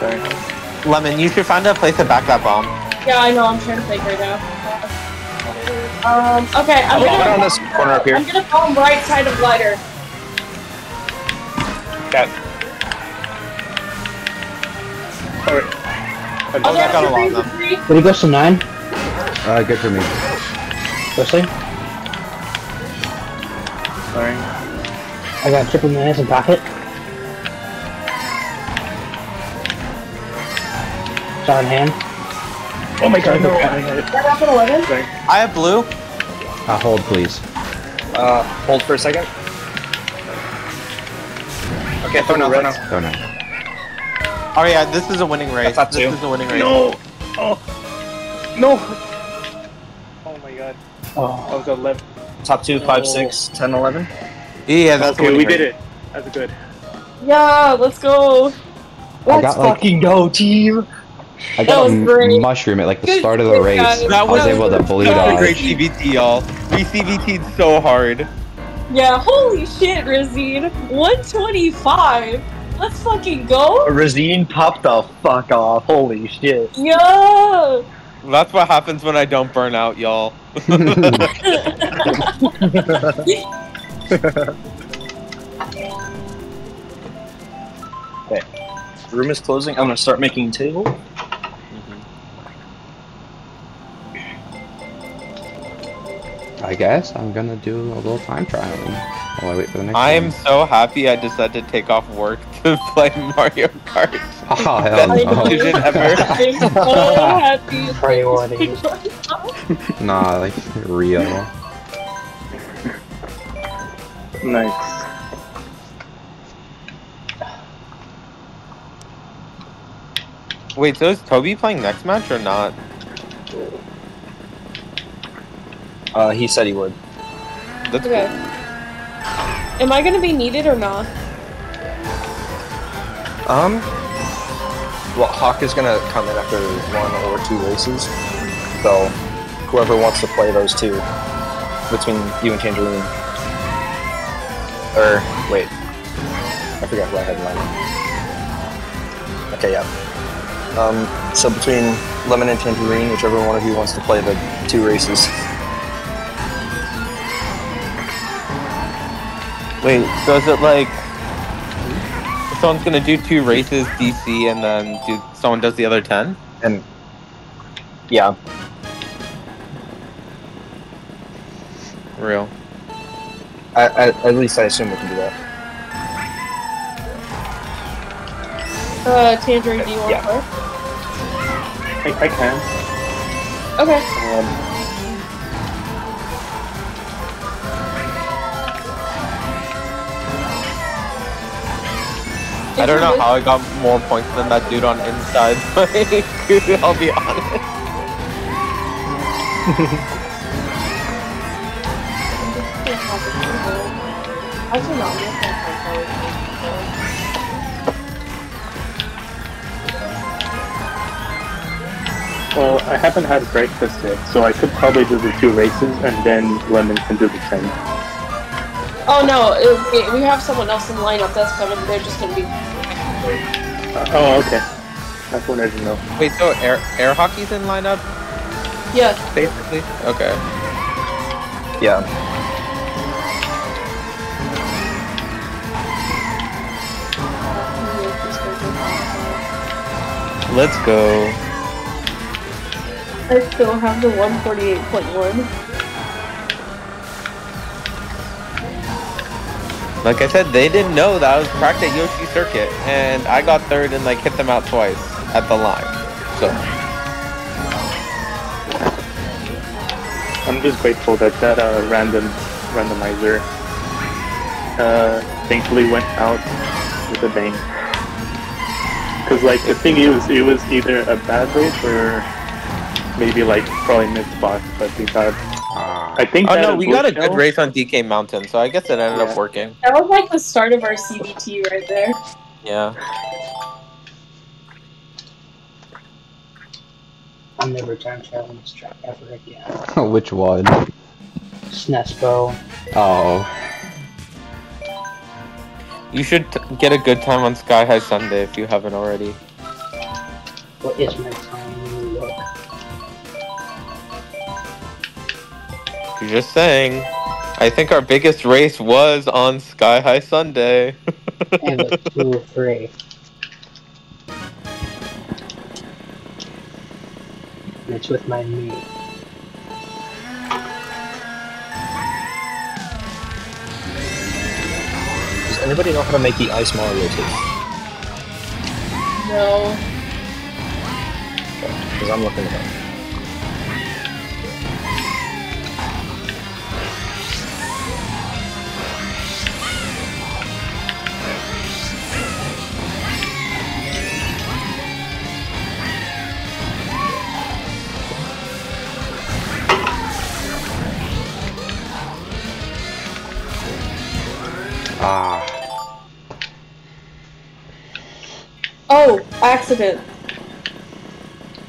Sorry. Lemon, you should find a place to back that bomb. Yeah, I know. I'm trying to think right now. Um. Okay, I'm I'll bomb it on gonna. this corner up here. I'm gonna bomb right side of lighter. Okay. Alright. I'll Oh, that got a drop lot of them. for three. Did he go to nine? Uh, good for me. Ghosting? Sorry. I got triple minutes in pocket. Shot in hand. Oh my god, no. That up at eleven. I have blue. Uh, hold, please. Uh, hold for a second. Okay, throw now, throw now. Oh no. Oh yeah, this is a winning race. That's This two. is a winning race. No! Oh! No! Oh my god. I Oh, was on left. Top two, five, six, ten, eleven. Yeah, that's a Okay, we race. did it. That's good. Yeah, let's go. I got like fucking go, team! I got a great. mushroom at like the Good start of the race. guys. That I was was able to bleed That was a great dodge. CBT, y'all. We CBT'd so hard. Yeah, holy shit, Razine. 125. Let's fucking go. Razine popped the fuck off. Holy shit. Yeah. That's what happens when I don't burn out, y'all. okay. Room is closing. I'm gonna start making table. I guess I'm gonna do a little time trialing while I wait for the next I am so happy I decided to take off work to play Mario Kart. Oh, hell Best I no. decision ever. I'm so happy. Priorities. Nah, like, real. Nice. Wait, so is Toby playing next match or not? Uh, he said he would. That's Okay. Am I gonna be needed or not? Um. Well, Hawk is gonna come in after one or two races. So, whoever wants to play those two between you and Tangerine. Or wait, I forgot who I had in mind. Okay, yeah. Um, so between Lemon and Tangerine, whichever one of you wants to play the two races. Wait, so is it like someone's gonna do two races DC and then do someone does the other ten? And yeah, Real. I, I, at least I assume we can do that. Uh, Tangerine, do you want Yeah. to play? I, I can. Okay. Um, I don't know how I got more points than that dude on inside. Like, I'll be honest. Actually, no, I'm gonna play Python. well, I haven't had breakfast yet, so I could probably do the two races and then Lemon can do the same. Oh no, it, we, we have someone else in the lineup that's coming. They're just gonna be. Uh, oh, okay. That's what I didn't know. Wait, so air air hockey's in lineup Yeah. basically? Okay. Yeah. Let's go. I still have the 148.1. Like I said, they didn't know that I was cracked at Yoshi Circuit, and I got third and like hit them out twice at the line. So I'm just grateful that that uh, random randomizer uh, thankfully went out with a bang. Cause like the thing is, it was either a bad race or maybe like probably missed spots, but we got. I think. Oh that no, we got a good race on DK Mountain, so I guess it ended Yeah. up working. That was like the start of our CBT right there. Yeah. I'm never time traveling this track ever again. Which one? Snespo. Oh, You should t- get a good time on Sky High Sundae if you haven't already. What is my time Just saying. I think our biggest race was on Sky High Sundae. And it's two or three. And it's with my mate. Does anybody know how to make the ice Mario too? No. Because I'm looking it up. Accident.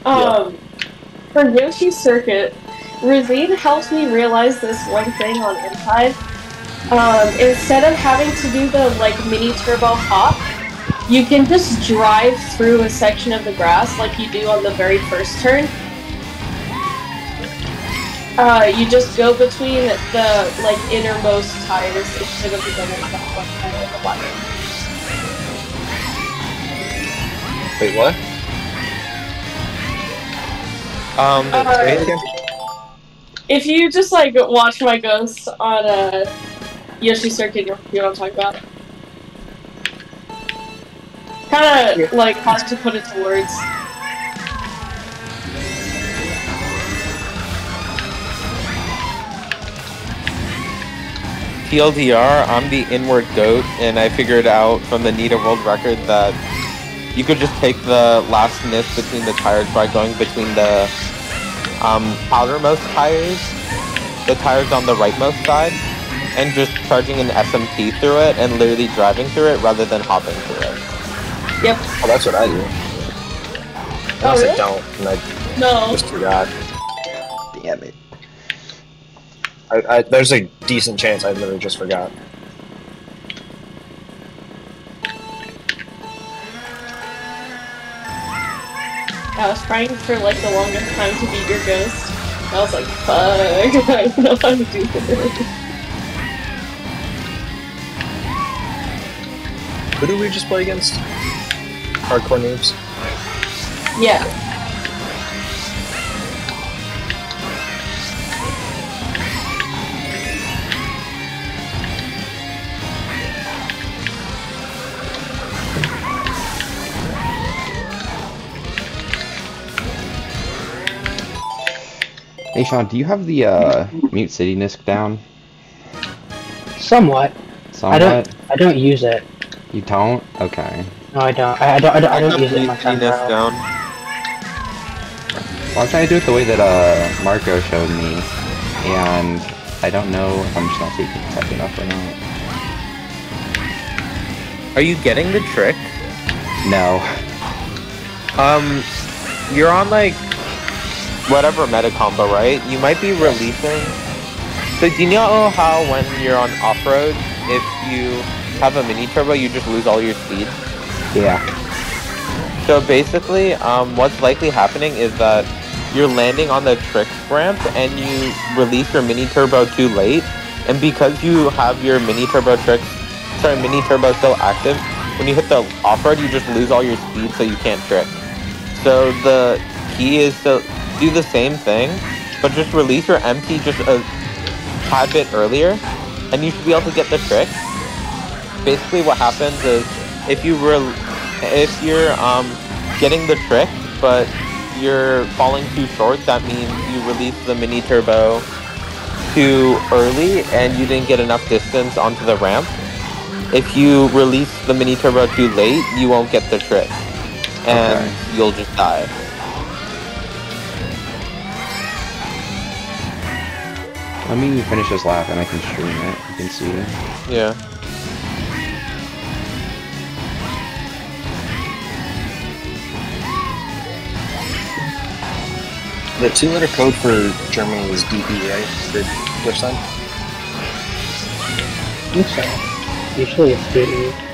Um, for Yoshi Circuit, Rosine helps me realize this one thing on Inside. Um, instead of having to do the like mini turbo hop, you can just drive through a section of the grass like you do on the very first turn. Uh, you just go between the like innermost tires instead of the one tire on the bottom. Wait, what? Um, Uh, Say it again? If you just like watch my ghost on uh, Yoshi Circuit, you know what I'm talking about. Kind of like hard to put it to words. TLDR, I'm the inward goat, and I figured out from the NITA world record that you could just take the last miss between the tires by going between the um, outermost tires, the tires on the rightmost side, and just charging an SMT through it and literally driving through it rather than hopping through it. Yep. Oh, that's what I do. Oh, Unless I really? don't, and I No. just forgot. Damn it. I, I, there's a decent chance I literally just forgot. I was trying for like the longest time to beat your ghost. I was like, fuck, I don't know how to do this. Who do we just play against? Hardcore noobs. Yeah. Hey Sean, do you have the uh, Mute City NISC down? Somewhat. I don't. I don't use it. You don't? Okay. No, I don't. I, I don't. I don't, I don't use it in my time. Venus down. Well, I'm trying to do it the way that uh, Marco showed me, and I don't know if I'm just not taking it fast enough or not. Are you getting the trick? No. Um, you're on like whatever meta combo, right? You might be releasing. So do you know how when you're on off road, if you have a mini turbo, you just lose all your speed? Yeah. So basically, um, what's likely happening is that you're landing on the trick ramp and you release your mini turbo too late, and because you have your mini turbo tricks, sorry, mini turbo still active, when you hit the off road, you just lose all your speed, so you can't trick. So the key is to do the same thing, but just release your MT just a tad bit earlier, and you should be able to get the trick. basically what happens is if you were if you're um getting the trick but you're falling too short, that means you release the mini turbo too early and you didn't get enough distance onto the ramp. If you release the mini turbo too late, you won't get the trick. And Okay. you'll just die. Let me finish this lap and I can stream it. You can see it. Yeah. The two-letter code for Germany is DP, right? The Dutch sign. I think so. Usually it's DE.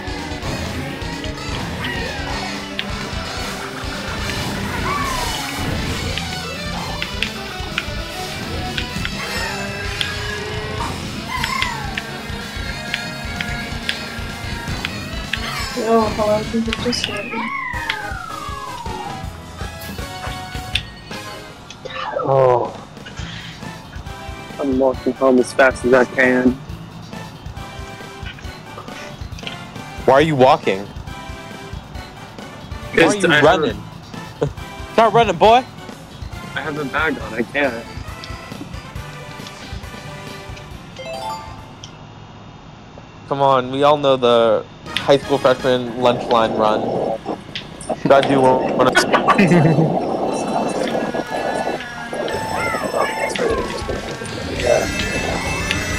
Oh, just. Oh. I'm walking home as fast as I can. Why are you walking? Why are you I running? Start running, boy! I have a bag on, I can't. Come on, we all know the high school freshman lunch line run. Gotta do one. one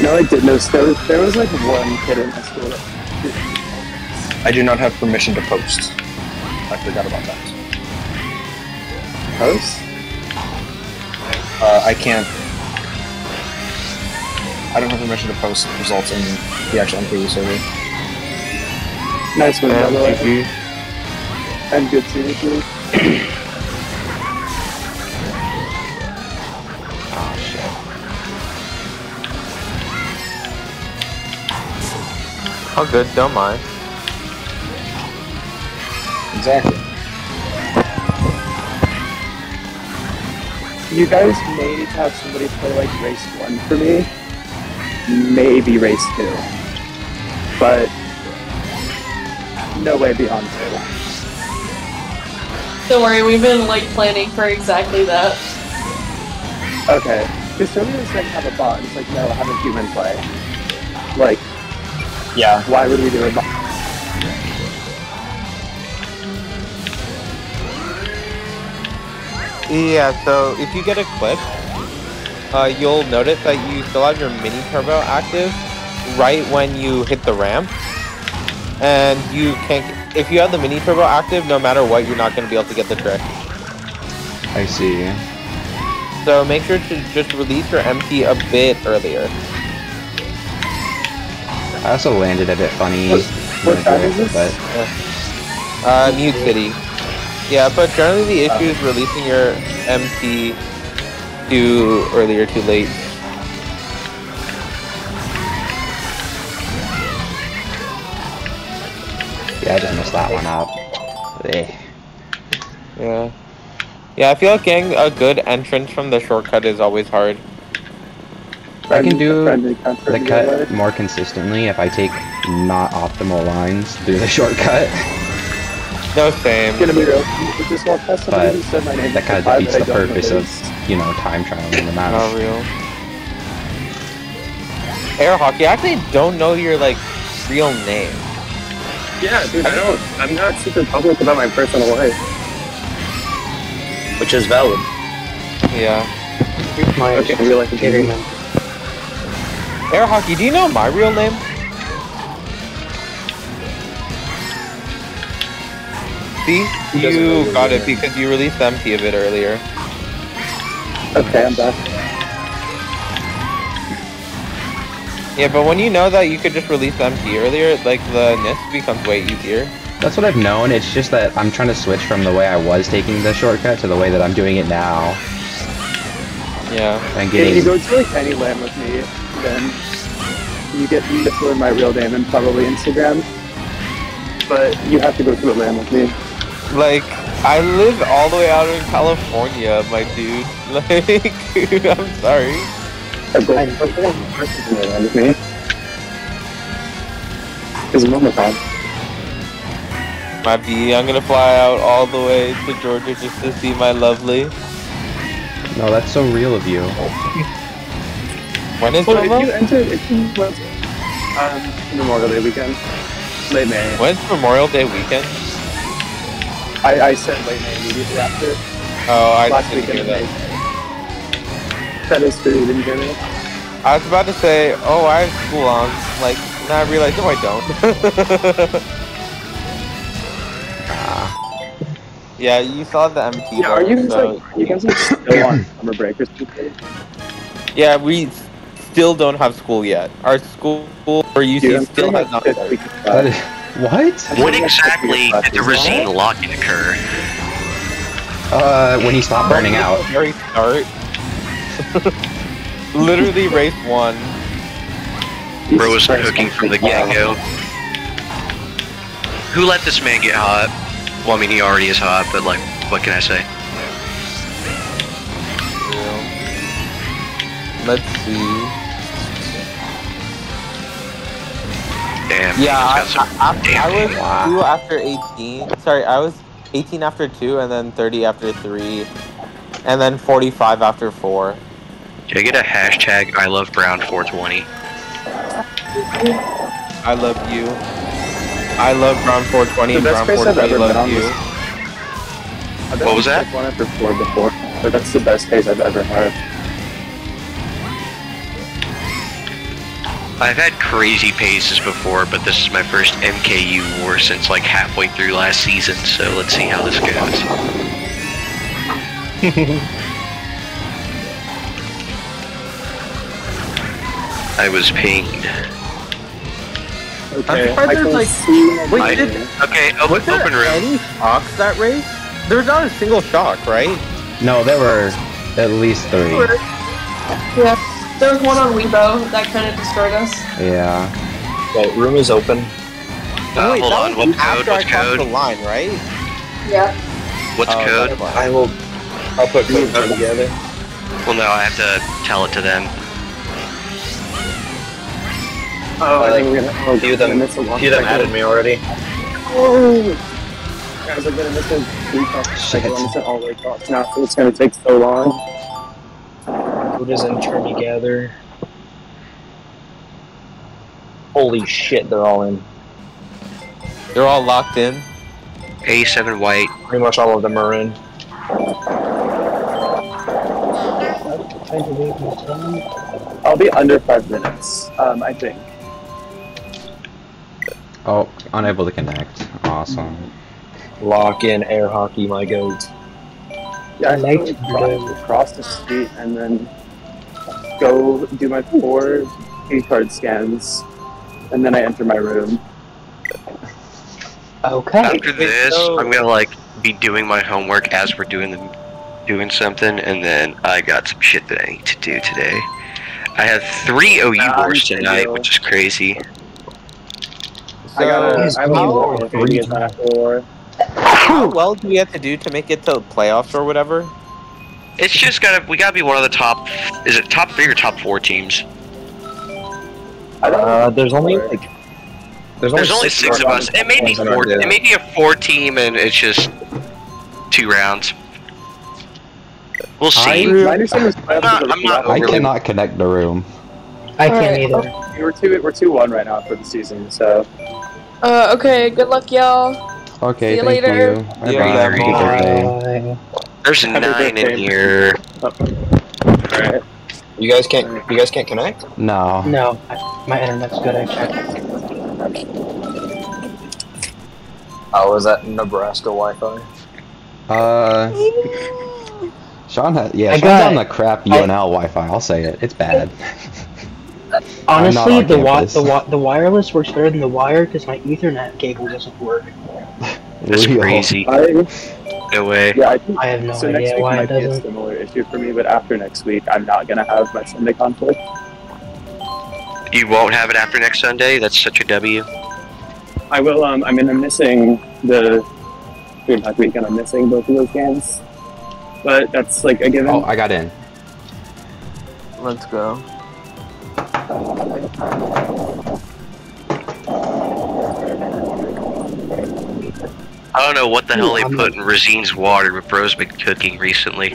No, I did no. There was, there was like one kid in my school I do not have permission to post. I forgot about that. posts. Uh, I can't. I don't have permission to post results in the actual MKU server. Nice one, by the way. And good seeing you. Oh shit. How good don't mind. Exactly. You guys may need to have somebody play like race one for me. Maybe race two. But no way beyond two. Don't worry, we've been like planning for exactly that. Okay. Because somebody was saying have a bot, it's like, no, have a human play. Like, Yeah. why would we do a bot? Yeah, so if you get equipped, uh, you'll notice that you still have your mini turbo active right when you hit the ramp. And you can't, if you have the mini turbo active, no matter what, you're not going to be able to get the trick. I see. So make sure to just release your MT a bit earlier. I also landed a bit funny. What- time is this? But Uh, Mute City. Yeah, but generally the issue is releasing your MT too early or too late. yeah, I just messed that one up. Eh. Yeah. Yeah, I feel like getting a good entrance from the shortcut is always hard. I can do the cut more consistently if I take not optimal lines through the shortcut. No, same. gonna be real. You just walk past somebody But who said my name. that kind of five defeats the purpose of, it is. You know, time trial in the Not match. real. Air hockey. I actually don't know your like real name. Yeah, dude, I don't. I'm not super public about my personal life. Which is valid. Yeah. My Okay, real life. Gator name. Air hockey. Do you know my real name? See, He doesn't know you got it because you released MT a bit earlier. Okay, I'm back. Yeah, but when you know that you could just release MT earlier, like the NISC becomes way easier. That's what I've known. It's just that I'm trying to switch from the way I was taking the shortcut to the way that I'm doing it now. Yeah. And If you getting go to like any land with me, then you get you get to learn my real name and probably Instagram. But you have to go to a land with me. Like, I live all the way out in California, my dude. Like, I'm sorry. A gold person to a land with me. Because of Omicron. My B, I'm gonna fly out all the way to Georgia just to see my lovely. No, that's so real of you. When is Well, if you entered, if you went um, Memorial Day weekend, late May. When's Memorial Day weekend? I, I said late May immediately after. Oh, I last didn't hear weekend that. May. That is true, you didn't hear me? I was about to say, oh, I have school on. Like, now I realize, no, I don't. yeah, you saw the MT. Yeah, are though, you guys so- like, are you guys like still on summer break or something? Yeah, we still don't have school yet. Our school for UC Dude, still feeling has not fifth started. Uh, week of That class. is, what? When exactly did the Racine lock-in occur? Uh, when he stopped burning out. Very start. Literally race one. Bro was cooking from the get-go. Who let this man get hot? Well, I mean, he already is hot, but like, what can I say? Let's see. Damn. Yeah, I, some I, damn I was game. two after 18. Sorry, I was 18 after two, and then 30 after three, and then 45 after four. Can I get a hashtag I love Brown 420? I love you. I love Brown 420 The and best Brown place I've 420 ever been loves on you. was- I've What was been that? One after four before, but that's the best pace I've ever had. I've had crazy paces before, but this is my first MKU war since like halfway through last season, so let's see how this goes. I was pained. Okay, surprised I there's, can like- see Wait, I- did, Okay, open, was there open room. any shocks that race? There was not a single shock, right? No, there were at least three. Yeah. There was one on Weibo that kind of destroyed us. Yeah. Okay, room is open. Uh, Wait, hold that on, what code? after What's I crossed code? the line, right? Yeah. What's Oh, code? I will. I'll put code together. Well, no, I have to tell it to them. Oh, I think we're gonna. Oh, Few of them, miss a long few of them cycle. added me already. Oh, guys, I'm gonna miss a three cross cycle. I'm missing all the way across now, so it's gonna take so long. Code is in turn together. Holy shit, they're all in. They're all locked in. A7 white. Pretty much all of them are in. I'll be under five minutes. Um, I think. Oh, unable to connect. Awesome. Lock in air hockey, my goat. Yeah, I like can to cross, cross the street and then go do my four key card scans, and then I enter my room. Okay. After this, so- I'm gonna like be doing my homework as we're doing the doing something, and then I got some shit that I need to do today. I have three OU wars tonight, do. which is crazy. So, I gotta. Yes, I have we a will. war to get back for. how well do we have to do to make it to playoffs or whatever? It's just gotta we gotta be one of the top. Is it top three or top four teams? I don't. Uh, there's only like. There's only six of us. It may be ones in our four. deal. It may be a four team, and it's just two rounds. We'll see. my understanding is playoffs not- is a I'm not I cannot connect the room. I can't Alright. either. We're two. We're two one right now for the season. So Uh, okay, good luck, y'all. Okay, See you thank later. you. Bye Yeah, bye. you Have a got good day. Bye. There's Happy nine birthday. in here. alright. You guys can't. You guys can't connect. No. No, my internet's good. I checked. Oh, is that Nebraska Wi-Fi? Uh. Sean has, yeah, I Sean's on the crap I- UNL Wi-Fi. I'll say it. It's bad. Honestly, the wi- the wi- the wireless works better than the wire because my Ethernet cable doesn't work. That's Real. crazy. I, No way. yeah, I think I have no so. Next week why it might be a similar issue for me, but after next week, I'm not gonna have my Sunday conflict. You won't have it after next Sunday. That's such a W. I will. Um, I mean, I'm missing the DreamHack weekend. I'm missing both of those games, but that's like a given. Oh, I got in. Let's go. I don't know what the hell they I'm put in Rosine's water, but bro's been cooking recently.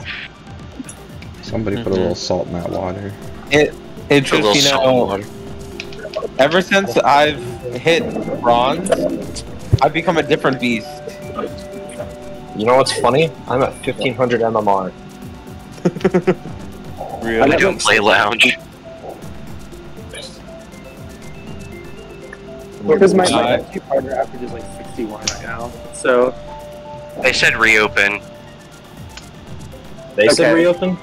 Somebody put a Mhm. little salt in that water. It Put a little just you salt know water. ever since I've hit bronze, I've become a different beast. You know what's funny? I'm at 1500 MMR. Really? I don't play lounge. Because my, my Uh, FG partner averages like 61 right now. So, They said reopen. They I said said reopen.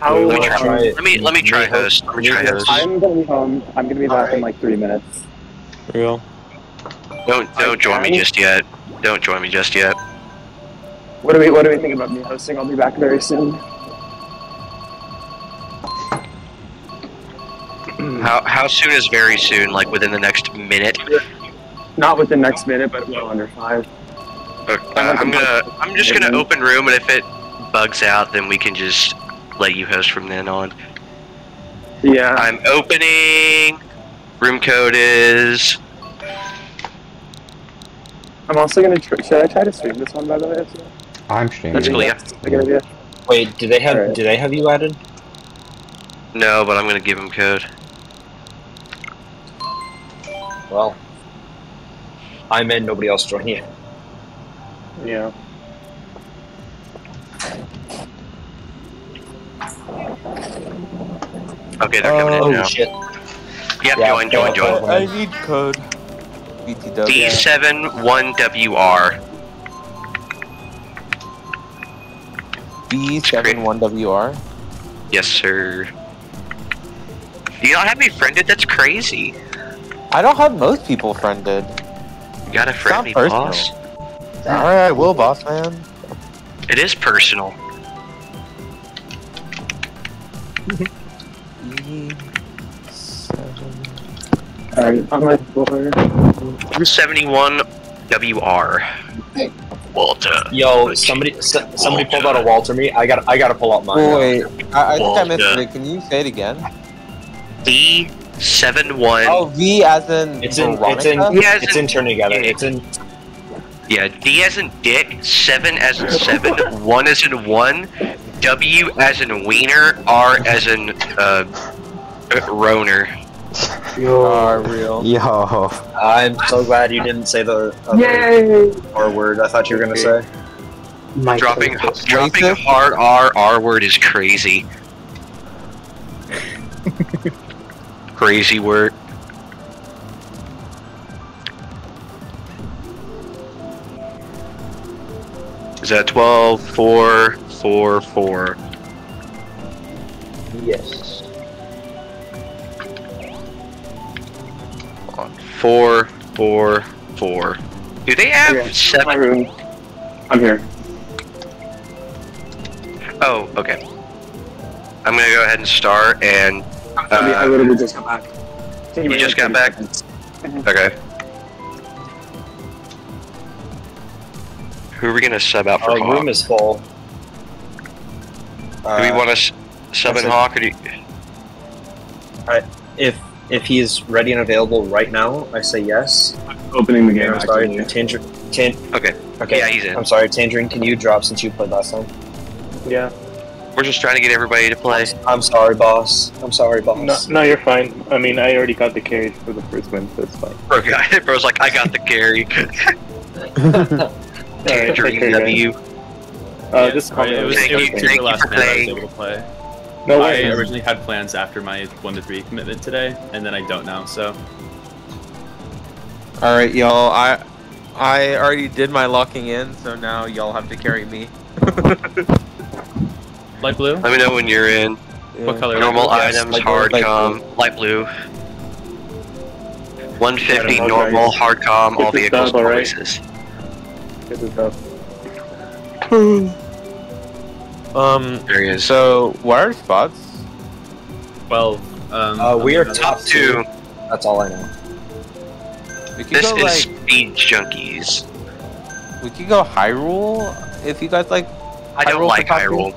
How, Let me wanna try. try it. Let me let me try host. Let me try host. I'm gonna be home. I'm gonna be back in like three minutes. Real. Don't don't join me just yet. Don't join me just yet. What do we What do we think about me hosting? I'll be back very soon. How how soon is very soon? Like within the next minute? Not within next minute, but well under five. Uh, I'm gonna I'm just gonna open room, and if it bugs out, then we can just let you host from then on. Yeah. I'm opening. Room code is I'm also gonna. Tr- should I try to stream this one by the way? I'm streaming. That's cool, yeah. That's good idea. Wait, do they have Alright. do they have you added? no, but I'm gonna give him code. Well, I'm in. Nobody else joined you. Yeah. Okay, they're coming in Oh now. shit! Yep, Yeah, join, join, go, join. go. I need code. BTW. D71WR. B71WR. Yes, sir. Do you not have me friended? That's crazy. I don't have most people friended. You gotta friend me, personal. boss. Alright, I will, boss man. It is personal. B7. Alright, on my floor. 71 WR. Walter. Yo, somebody s- somebody pulled out a Walter me. I got I gotta pull out mine. now. Wait, I, I think I missed it. Can you say it again? D71. Oh, V as in It's in it's in Veronica? He has it's an- in turn together. It's in Yeah, D as in dick, 7 as in 7, 1 as in 1, W as in wiener, R as in uh, uh, You Are real. Yo. I'm so glad you didn't say the other R word. I thought you were gonna say. My Dropping goodness. dropping Racist? hard R R word is crazy. Crazy work. Is that 12, 4, 4, 4? Yes. 4, 4, 4. Do they have my 7? room. I'm here. Oh, okay. I'm gonna go ahead and start and. I, mean, I literally just got back. Take you just like got back? Okay. Who are we gonna sub out for Our Hawk? room is full. do we Uh, want to sub in. Hawk or do you... if if he is ready and available right now, I say yes. Opening the game. I'm sorry, actually. Tangerine. Tan- Okay. okay. Yeah, he's in. I'm sorry, Tangerine. Can you drop since you played last time? Yeah. We're just trying to get everybody to play. I'm sorry, boss. I'm sorry, boss. No, no, you're fine. I mean, I already got the carry for the first win, so it's fine. Bro, guy- bro's like, I got the carry. Tangerine take care, W. Uh, just comment it was, Thank it was you- super thank you last for minute I was playing. able to play. No I worries. originally had plans after my 1 to 3 commitment today, and then I don't now, so. Alright, y'all. I I already did my locking in, so now y'all have to carry me. Light blue? Let me know when you're in. What color? Normal Yes, items, light hard light com, light blue. 150 Item, normal, alright. hard com, all Get this vehicles, done, all alright. races. Good stuff. Um. There he is. So, what are spots? 12. Um, Uh, we are Top two. That's all I know. This go is like Speed Junkies. we could go Hyrule if you guys like. I don't like for two? Hyrule.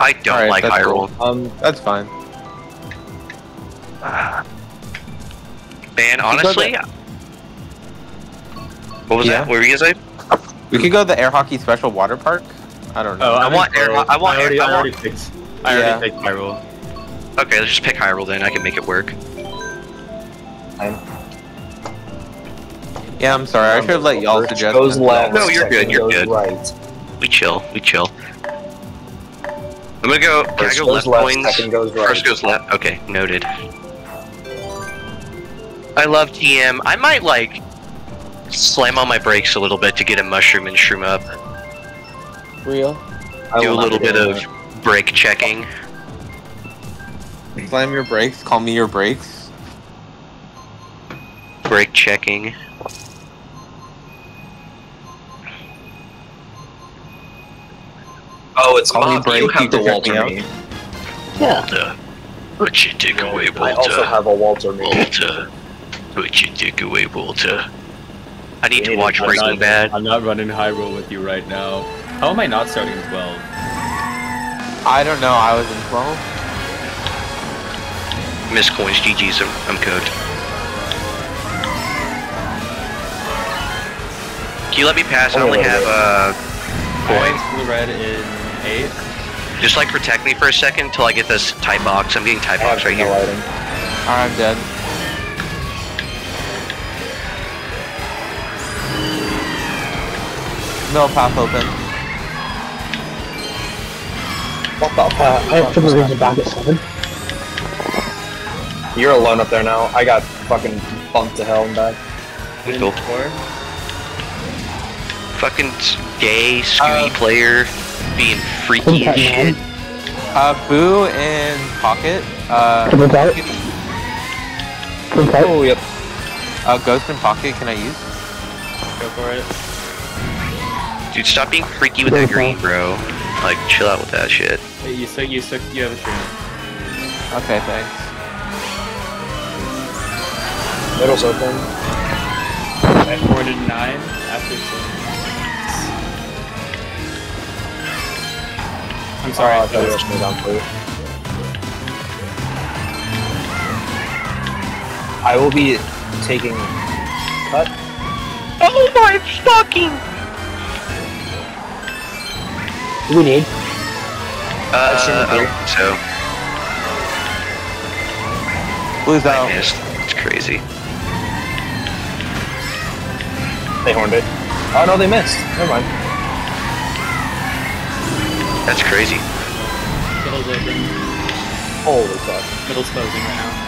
I don't Alright, like that's Hyrule. Um, That's fine. Man, honestly, What was Yeah. that? What were you gonna say? We could go to the air hockey special water park. I don't know. Oh, I I'm want air- Hyrule. I want I already, air- I I already want- picked. I Yeah. already picked Hyrule. Okay, let's just pick Hyrule then. I can make it work. yeah, I'm sorry. I should have let y'all suggest. goes left. No, you're good, you're good. Right. We chill. We chill. I'm gonna go. Can First I go goes left left, coins? second goes right. First goes left. Okay, noted. I love TM. I might like slam on my brakes a little bit to get a mushroom and shroom up. Real. I Do a little bit of that. brake checking. Slam your brakes. Call me your brakes. Brake checking. Oh, it's Call me Bob. Brake, You you have the Walter me Walter. Put you take away, Walter? I also have a Walter me. Walter. Put you take away, Walter. I need to Yeah, watch I'm Breaking not, Bad. I'm not running Hyrule with you right now. How am I not starting in 12? I don't know. I was in 12. Miss Coins, GG's, I'm, I'm cooked. Can you let me pass? I Oh, only have, wait. uh, Coins coins. blue red in 8. Just like protect me for a second until I get this type box. I'm getting type box right no here. item. Alright, I'm dead. No path open. What the fuck? I have triple region back at 7. You're alone up there now. I got fucking bumped to hell and back. In Cool. Fucking gay, scooty Uh, player being freaky as shit. Uh, Boo and Pocket. Uh, can... Oh, yep. Uh, Ghost and Pocket, can I use? Go for it. Dude, stop being freaky with that green, bro. Like, chill out with that shit. You suck, you suck, you have a stream. Okay, thanks. Middle's open. At 4 to 9, after 6. Were down for you. I will be taking cut. Oh my fucking! What do we need? Uh, shouldn't I be. don't think so. Blue's I out. missed. It's crazy. They horned it. Oh no, they missed. Never mind. That's crazy. Middle's open. Holy fuck. Middle's closing right now.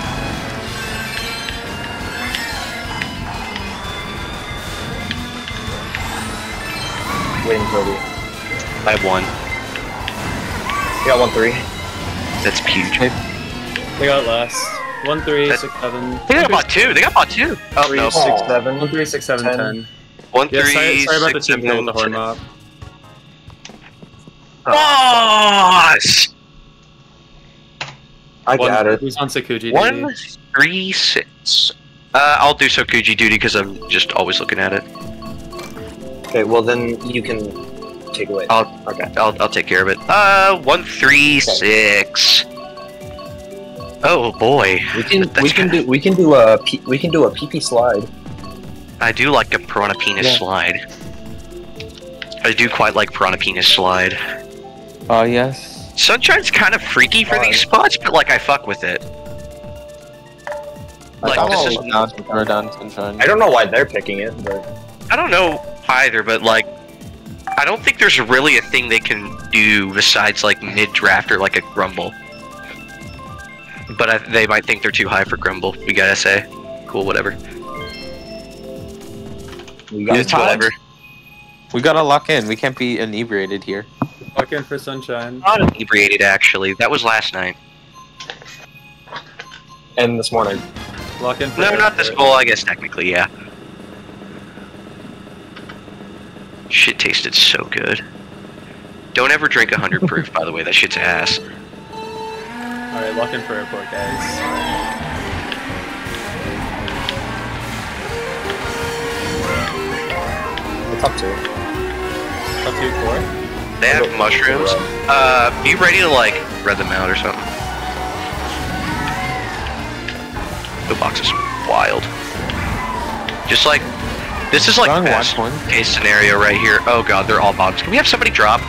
Waiting Kobe. I have one. You got one three. That's huge. They got last. 1, 3, That- 6, 7. They got about two. They got about two. Oh Three, no. six, seven. 1, 3, 6, 7, Ten. One, Yeah, three, sorry, sorry about the six, team kill with the horn ten. mob. Boss! I One- got it. Who's on Sokuji? One, duty? three, six. Uh, I'll do Sokuji duty because I'm just always looking at it. Okay, well then you can take away. I'll, Okay. I'll, I'll take care of it. Uh, one, three, six. Oh boy, We can That's we can kinda- do we can do a P, we can do a PP slide. I do like a piranha penis Yeah. slide. I do quite like piranha penis slide. Uh, yes. Sunshine's kind of freaky for these spots, but like I fuck with it. Like I'm this is down to throw down sunshine. I don't know why they're picking it, but I don't know either, but like, I don't think there's really a thing they can do besides like mid draft or like a grumble. But I, they might think they're too high for grumble. We gotta say, cool, whatever. we got It's whatever. We gotta lock in. We can't be inebriated here. Lock in for Sunshine. Not inebriated actually. That was last night. and this morning. Lock in for No, not this. Well, I guess technically, yeah. Shit tasted so good. Don't ever drink 100 proof, by the way. That shit's ass. Alright, lock in for airport, guys. What's up to? Up to 4. They have mushrooms. Uh, be ready to like red them out or something. The box is wild. Just like This is like Going best one. case scenario right here. Oh god, they're all bottoms. Can we have somebody drop?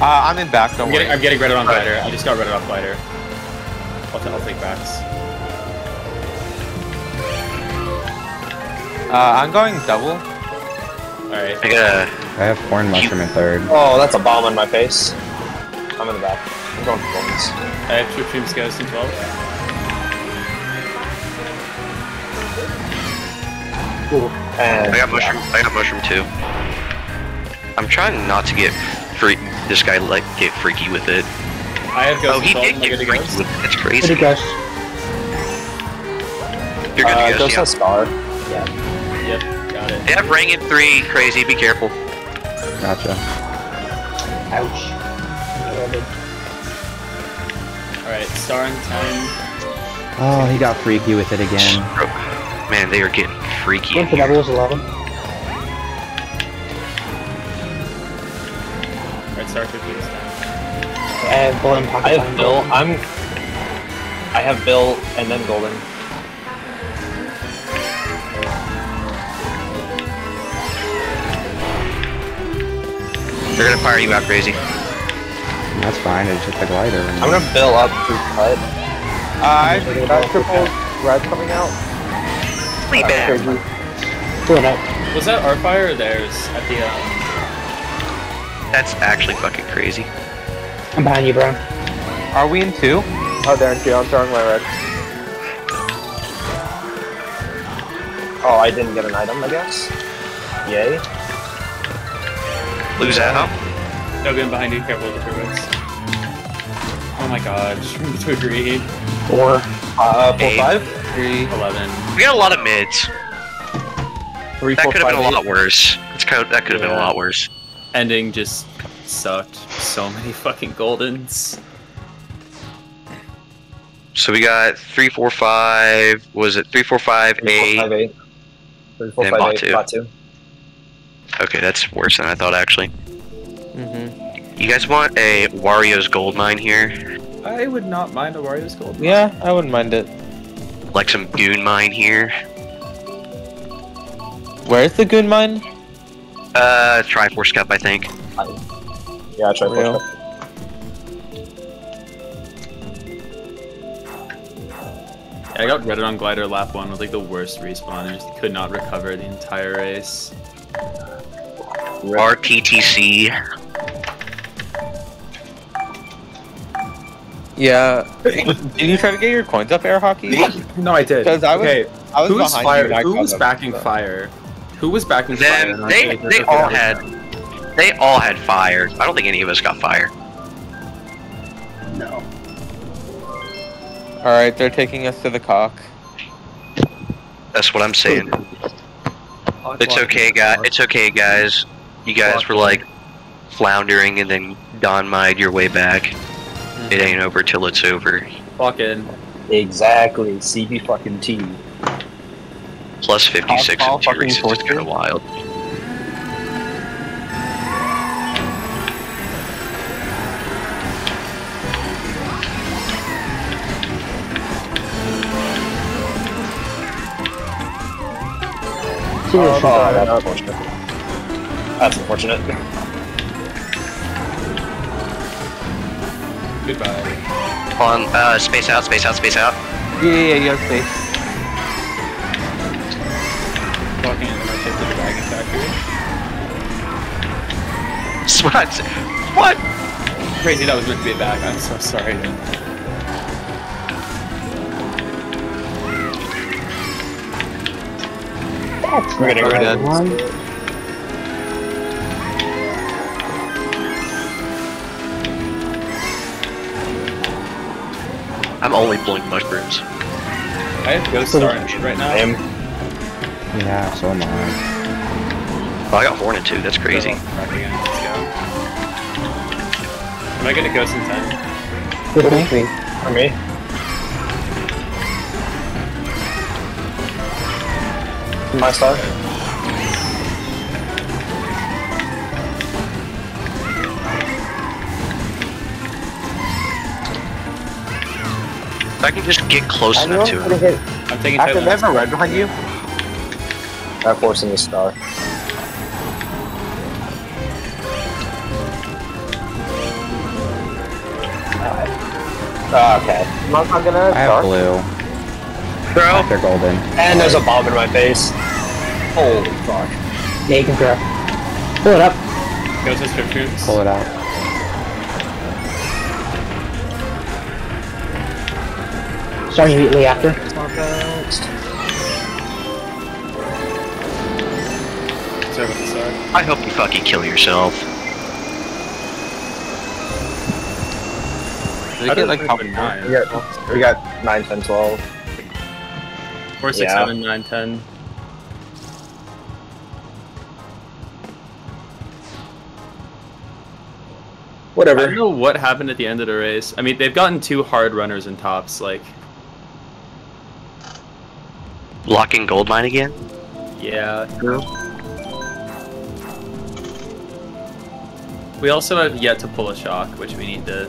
Uh, I'm in back. Don't I'm worry. getting, I'm getting Reddit on Alright. glider. I just got Reddit off glider. I'll, t- I'll take backs. Uh, I'm going double. Alright. I gotta. I have corn mushroom in third. Oh, that's a bomb on my face. I'm in the back. I'm going for bones. I have Trip Dreams Ghost in 12. And I got mushroom. I got mushroom too. I'm trying not to get freak. This guy like get freaky with it. I have Ghost Oh, he did Am I good get to freaky Ghost? with it. That's crazy. to ghost. You're good uh, to go. Ghost Yeah. has star. Yep, got it. They have ring in three. Crazy. Be careful. Gotcha. Ouch. Alright, star in 10. Oh, he got freaky with it again. Man, they are getting freaky. in Went for doubles 11. Alright, star 15 is 10. I have golden pocket. I have. Bill. I'm. I have Bill and then Golden. They're gonna fire you out, crazy. That's fine. I just hit the glider. I'm gonna Bill up through cut. Uh, I That triple red coming out. Way back. Crazy. Pulling up. Was that our fire or theirs at the um That's actually fucking crazy. I'm behind you, bro. are we in two? Oh, there, too. I'm throwing my red. Oh, I didn't get an item, I guess. Yay. Lose out. No gun behind you, careful with the turbines. Oh my god, just remember to agree. Four. Uh, four Eight. five. Three. 11. We got a lot of mids. Three, That four, could have been a lot worse. It's kind of, that could have been a lot worse. Ending just sucked. So many fucking goldens. So we got three, four, five. Was it three, four, five, Three, four, eight? five, eight. Three, four, And five, bot eight, two. Bot two. Okay, that's worse than I thought. Actually, Mm-hmm. you guys want a Wario's gold mine here? I would not mind a Wario's gold. Yeah, I wouldn't mind it. Like some goon mine here? Where's the goon mine? Uh, Triforce Cup, I think. Yeah, I tried Real. push I got Reddit on glider lap one with like the worst respawn and just could not recover the entire race. RTTC. Yeah. Did you try to get your coins up air hockey? No, I did. 'Cause I was- okay, I was who's behind fire? you. Who caught was them, backing so. fire? Who was backing fire? Them, they, they all fire. had, they all had fire. I don't think any of us got fire. No. All right, they're taking us to the cock. That's what I'm saying. It's okay, guys. It's okay, guys. You guys were like floundering, and then Don mied your way back. It mm-hmm. ain't over till it's over. Fucking. Exactly. CB fucking T. Plus 56 I'll and two fucking races. It's torture kind of you. wild. Zero Oh, shot. That's unfortunate. That's unfortunate. Goodbye. On uh, space out, space out, space out. Yeah, yeah, yeah, you have space. Walking into my ship to the Dragon Factory. What? What? Crazy, that was meant to be a back. I'm so sorry. dude. That's We're getting not rid the of I'm only pulling mushrooms. I have Ghost Star in mid right now. I am. Yeah, so am I. Oh, I got Hornet too. That's crazy. Back again. Let's go. Am I gonna Ghost in 10? With me. For me. My star. If I can just get close enough Anyone to gonna him. I'm taking After Titan. they have a red behind you. That forcing the star. Ah, okay. I'm not, I'm gonna I have start. blue. Throw. They're golden. And there's a bomb in my face. Holy fuck. Yeah, you can throw. Pull it up. Go to subscriptions. Pull it out. Starting immediately after. Sorry about. I hope you fucking kill yourself. Did they get like top nine. nine? We got, we got 9, 10, 12. Four, six, Yeah. seven, nine, ten. I Whatever. don't know what happened at the end of the race. I mean, they've gotten two hard runners and tops. Like, Blocking gold mine again? yeah. We also have yet to pull a shock, which we need to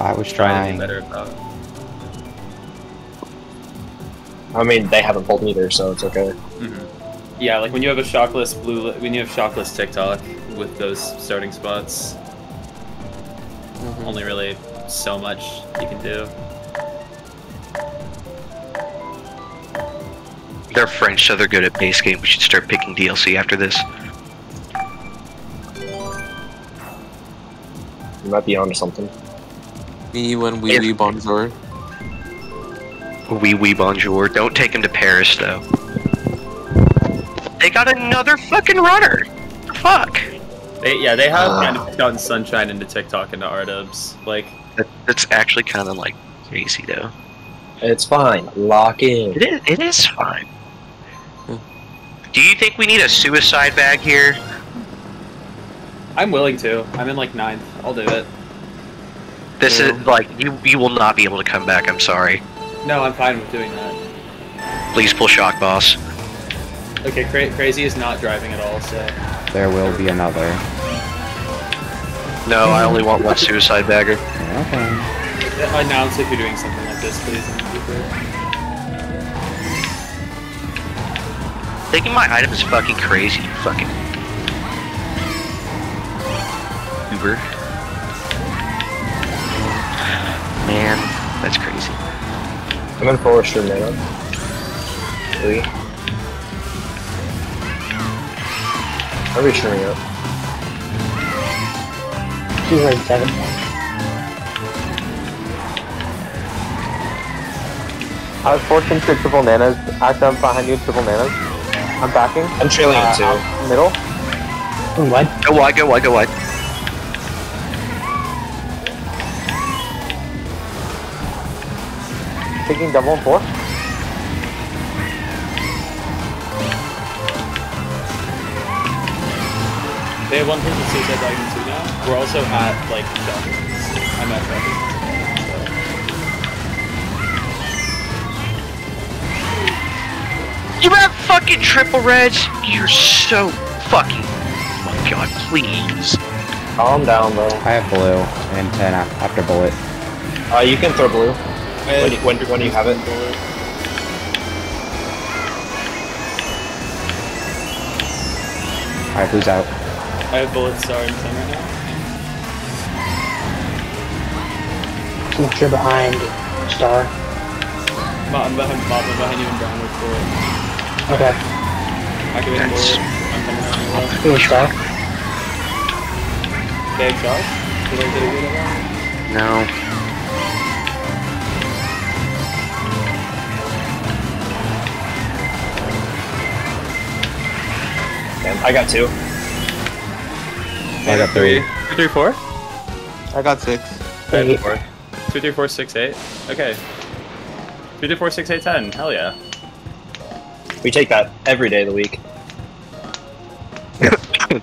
I was try to trying. better about. I mean, they haven't pulled either, so it's okay. hmm Yeah, like when you have a shockless blue, when you have shockless TikTok with those starting spots, only really so much you can do. They're French, so they're good at base game. We should start picking DLC after this. You might be onto something. Me when we leave bonjour. Wee wee bonjour. Don't take him to Paris, though. They got another fucking runner. The fuck? They, yeah, they have Ah. kind of gotten sunshine into TikTok into Ardubs. Like, That, that's actually kind of like crazy, though. It's fine. Lock in. It is. It is fine. Do you think we need a suicide bag here? I'm willing to. I'm in like ninth. I'll do it. This Yeah. is like you. You will not be able to come back. I'm sorry. No, I'm fine with doing that. Please pull shock, boss. Okay, cra- crazy is not driving at all, so There will be another. No, I only want one suicide bagger. Okay. I announce if you're doing something like this, please. Taking my item is fucking crazy. Fucking Uber. Man, that's crazy. I'm gonna in Forester mana. Three. I'm returning up. 207. I was forcing to triple nanas. Act up behind you, triple nanas. I'm backing. I'm trailing Uh, it too. out Middle. Going wide. Go wide, go wide, go wide. Taking double and four. They have one person suicide bagging two now. We're also at like Dawkins. I'm at Dawkins. You have fucking triple reds. You're so fucking. Oh my god, please. Calm down, bro. I have blue and 10 after bullet. Uh, you can throw blue So. when you, when, when you have it. Alright, blue's out. I have bullet star in ten right now. Just make sure behind star. Ma- I'm behind, Bob, I'm behind you and Brown with bullet. Okay. Activating That's- bullet. I'm coming around you. well. Doing star. They have shock? Did I get a good at? No. And I got two. I got three. Two, three, four? I got six. I Eight. four. Two, three, four, six, eight. Okay. Two, three, four, six, eight, ten. Hell yeah. We take that every day of the week.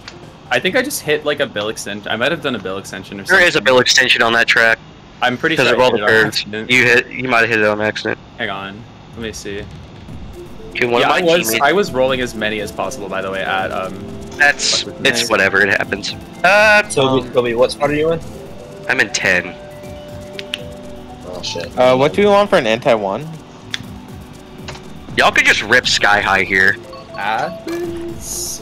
I think I just hit like a bill extension. I might have done a bill extension or There something. is a bill extension on that track I'm pretty because sure of all hit the it curves. You hit. You might have hit it on accident. Hang on. Let me see. Okay, yeah, I was teammates. I was rolling as many as possible. By the way, at um, That's. It's me. whatever. It happens. Uh, Toby, Toby, what spot are you in? I'm in ten. Oh shit. Uh, what do you want for an anti one? Y'all could just rip Sky High here. Athens.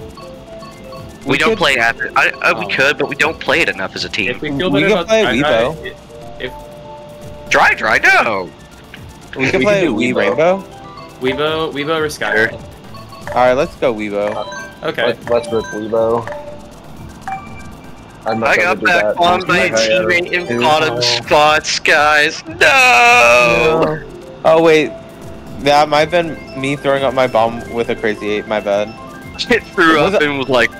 We, We don't could- play Athens. I, I, we Oh. could, but we don't play it enough as a If team. we feel We better can about play Sky Weibo. High, If Dry, dry, no. We can We play can do Wii Weibo. Rainbow. Weibo, Weibo or Sky Sure. High? Alright, let's go Weibo. Okay. Let, let's rip Weibo. I'd much I got back that on my Sky teammate in Two. bottom spots, guys. No. Oh wait, that might have been me throwing up my bomb with a crazy eight. My bad. It threw Was up it- and was like,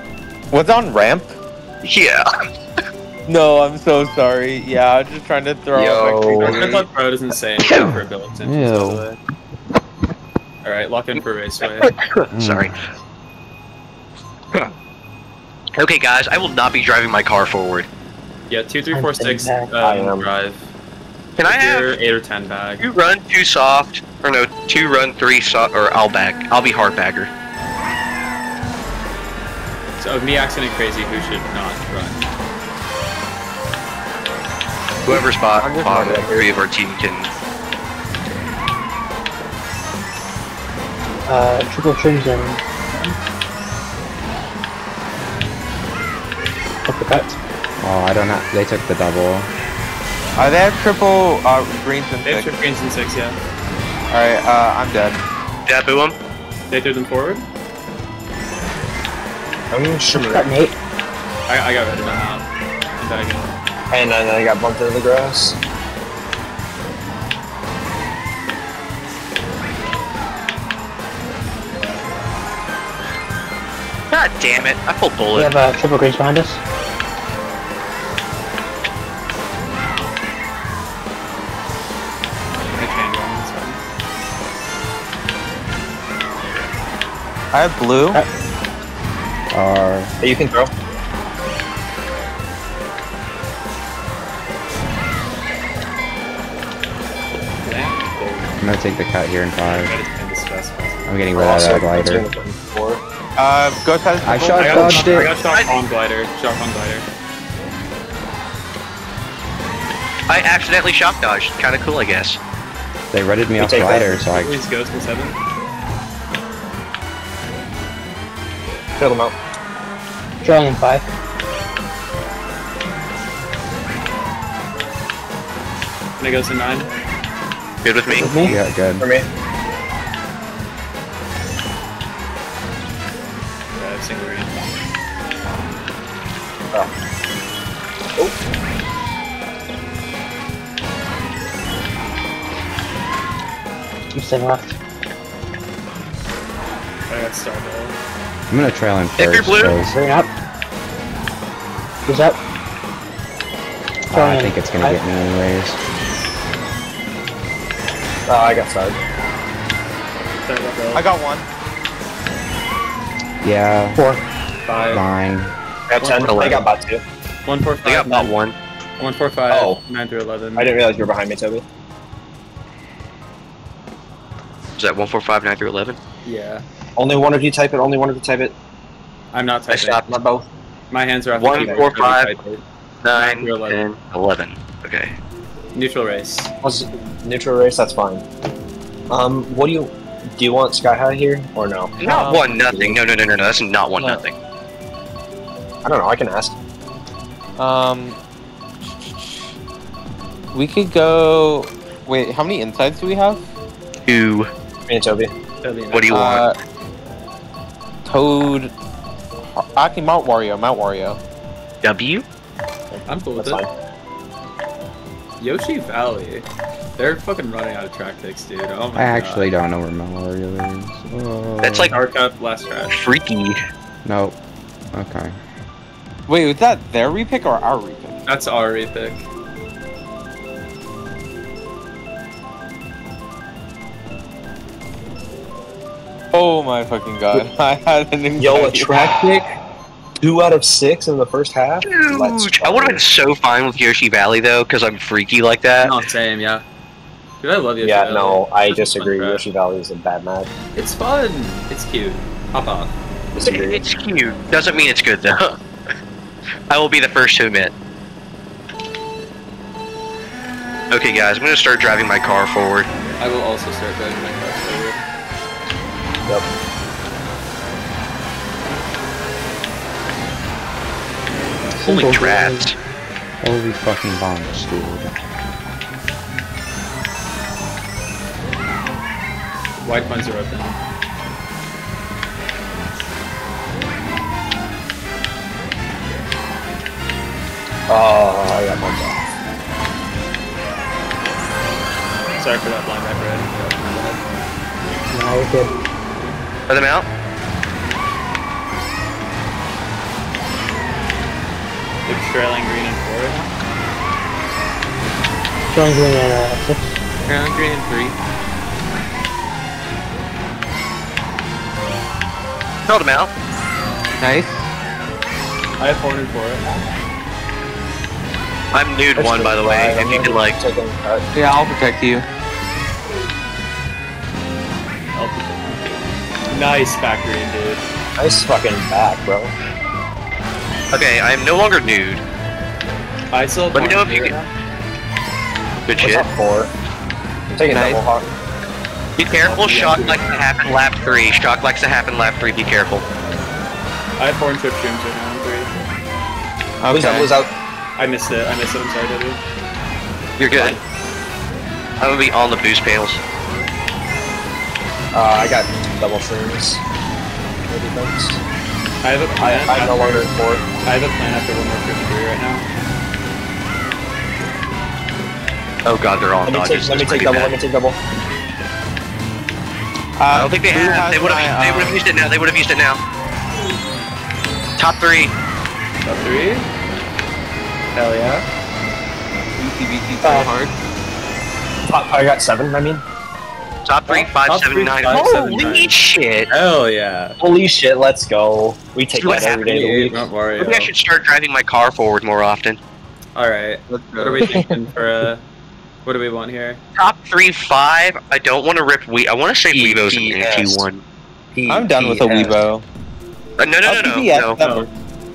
What's on ramp? yeah. No, I'm so sorry. Yeah, I was just trying to throw Yo. up my Our crazy Club Pro doesn't say anything for ability by the way. Alright, lock in for Raceway. Sorry. okay, guys, I will not be driving my car forward. Yeah, two, three, four, six. I Um, am. drive. Can I have you're eight or ten bag. two run, two soft, or no, two run, three soft, or I'll bag. I'll be hard bagger. So of me accident crazy, who should not run? Whoever's bot, I'm just bottom running. three of our team can. Uh, triple crimson. Uppercut. Oh, I don't know. They took the double. Uh, they have triple uh, greens and They have six. trip greens and six, yeah. Alright, uh, I'm dead. Dabu him. They threw them forward. I'm sure. Cut Nate. I, I got rid of them out. I'm bagging. And then I got bumped into the grass. God damn it! I pulled We bullet. have uh, triple greens behind us. I have blue. Or Hey, you can throw. I'm gonna take the cut here in five. Try to spend as fast as possible. I'm getting rid of Also, that glider. I'm looking for. Uh, Ghost has I triple. shot I got, dodged I it. got shot on glider. Shot on glider. I accidentally shock dodged. Kind of cool, I guess. They redded me You off take that. glider, so I Please ghost in seven. Kill them out. Drawing in five. Can I ghost in nine? Good with me. With me. yeah, good. For me. Yeah, I have single range. I'm oh. oh. seven left. I'm gonna trail in If you're first. blue- 'cause, Green up. Who's up? uh, I think it's gonna get me anyways. Oh, I got started. I got one. Yeah, Four. Five. fine. I got 10. I got bot 2. One, four, They got five. bot one. One, four, five. Oh. Nine through eleven. I didn't realize you were behind me, Toby. Is that one four five nine through eleven? Yeah. Only one of you type it. Only one of you type it. I'm not typing. I typing. stopped. Not both. My hands are off. One, the keyboard, four, five. Nine, through 11. Okay. Neutral race. Was neutral race? That's fine. Um, what do you do? You want Sky High here or no? Not Um, one nothing. No, no, no, no, no. That's not one No. nothing. I don't know. I can ask. Um, we could go. Wait, how many insides do we have? Two. Me and Toby. That'd be What do you want? Uh, Toad. Actually, Mount Wario. Mount Wario. W. I'm cool with That's it. fine. Yoshi Valley. They're fucking running out of track picks, dude. Oh my I actually don't know where Mount Wario is. Oh. That's like Power Cup, last track. freaky. Nope. Okay. Wait, was that their repick or our repick? That's our repick. Oh my fucking god! I had an Yo, a track pick. Two out of six in the first half. Huge. I would have been so fine with Yoshi Valley though, because I'm freaky like that. No, same, yeah. Dude, I love Yoshi Yeah, Valley. no, I It's a fun disagree. Yoshi Valley is a bad map. It's fun. It's cute. Hop off. Disagree. It's cute. Doesn't mean it's good though. I will be the first to admit. Okay, guys, I'm gonna start driving my car forward. I will also start driving my car forward. Yep. Holy Simple. Holy fucking bombs, dude. White funds are open. Oh, I got one off. Sorry for that blind back red. No, you're good. Let them out. They're trailing green and four right now. Showing green and uh, six. Ground green and three. Held them out. Nice. I have four and four right now. I'm nude one, by the way. If you could like, Taking a cut. Yeah, I'll protect you. Nice back green, dude. Nice fucking back, bro. okay, I am no longer nude. I still have Let me know if you can- now. Good What's shit. up, four? I'm taking Nice. double hawk. Be careful. Shock likes to happen lap three. Shock likes to happen lap three. Be careful. I have four and trip streams right now on three. Blue's out, Okay. blue's out. I missed it. I missed it. I'm sorry, W. You're good. I'm gonna be on the boost panels. Uh, I got double shrooms. No defense. I have a I, plan. I'm no longer in four. I have a plan after one more trip three right now. Oh god, they're all Let me dodges. take, let me take pretty double, bad. let me take double. I don't think they have. They would have. They would have um, used it now. They would have used it now. Top three. Top three. Hell yeah. BTBT so Uh, hard. Top, I got seven, I mean. Top three. Top- Five top seven three, nine. five, seven, Holy nine. shit! Hell yeah. Holy shit, let's go. We take What that every day of the week. Don't worry. Maybe I should start driving my car forward more often. All right. What are we thinking for uh? What do we want here? Top three five. I don't want to rip we. I want to say Weebo's in PPS. T one. I'm done with a PPS. Weibo. Uh, no, no, no, no, no. no.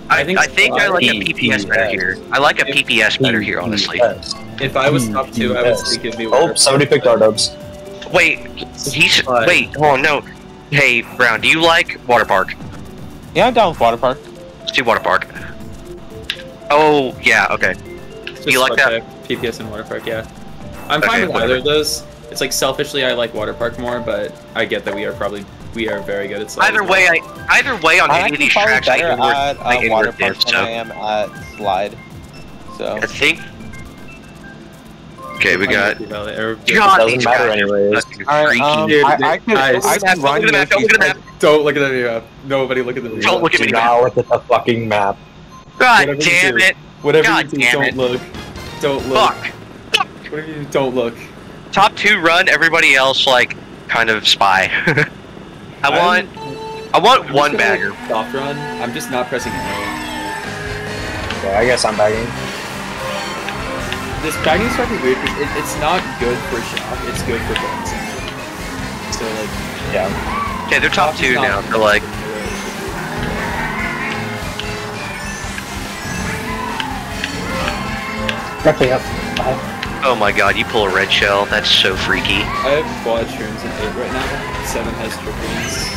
I, I think I think I like a PPS. PPS better here. I like a PPS better here, honestly. If I was top two, I would say give me. Oh, somebody picked our dubs. Wait, he's But- wait. Hold on, no. Hey, Brown, do you like water park? Yeah, I'm down with water park. Let's do water park. Oh yeah, okay. Just you like that? type, PPS and water park, yeah. I'm Okay, fine with whatever. either of those. It's like selfishly, I like water park more, but I get that we are probably we are very good at. sliding. Either way, I either way on I'm any of these tracks, I better inward, at I uh, inward water park diff, than so I am at slide. So I think. Okay, we got. Valley, or- God, doesn't matter guys are anyways. Alright, um, Dude, I, dude, I could, guys, I look at the run map, don't look at the map. Don't look at the map. Nobody look at the map. Don't look at Do me. not look at the fucking map. God Whatever damn do. it! Whatever God you do, damn don't it. look. Don't look. Fuck. Whatever you do, don't look. Top two run. Everybody else like kind of spy. I I'm- want. I want I'm one bagger. like, Soft run. I'm just not pressing A. Okay, I guess I'm bagging. This bagging is fucking weird because it, it's not good for shock. It's good for bonus. So like. Yeah. Okay, they're top Shock two now. They're like. Roughly up. Five. Oh my god, you pull a red shell. That's so freaky. I have quad shrooms in eight right now. Seven has triplets.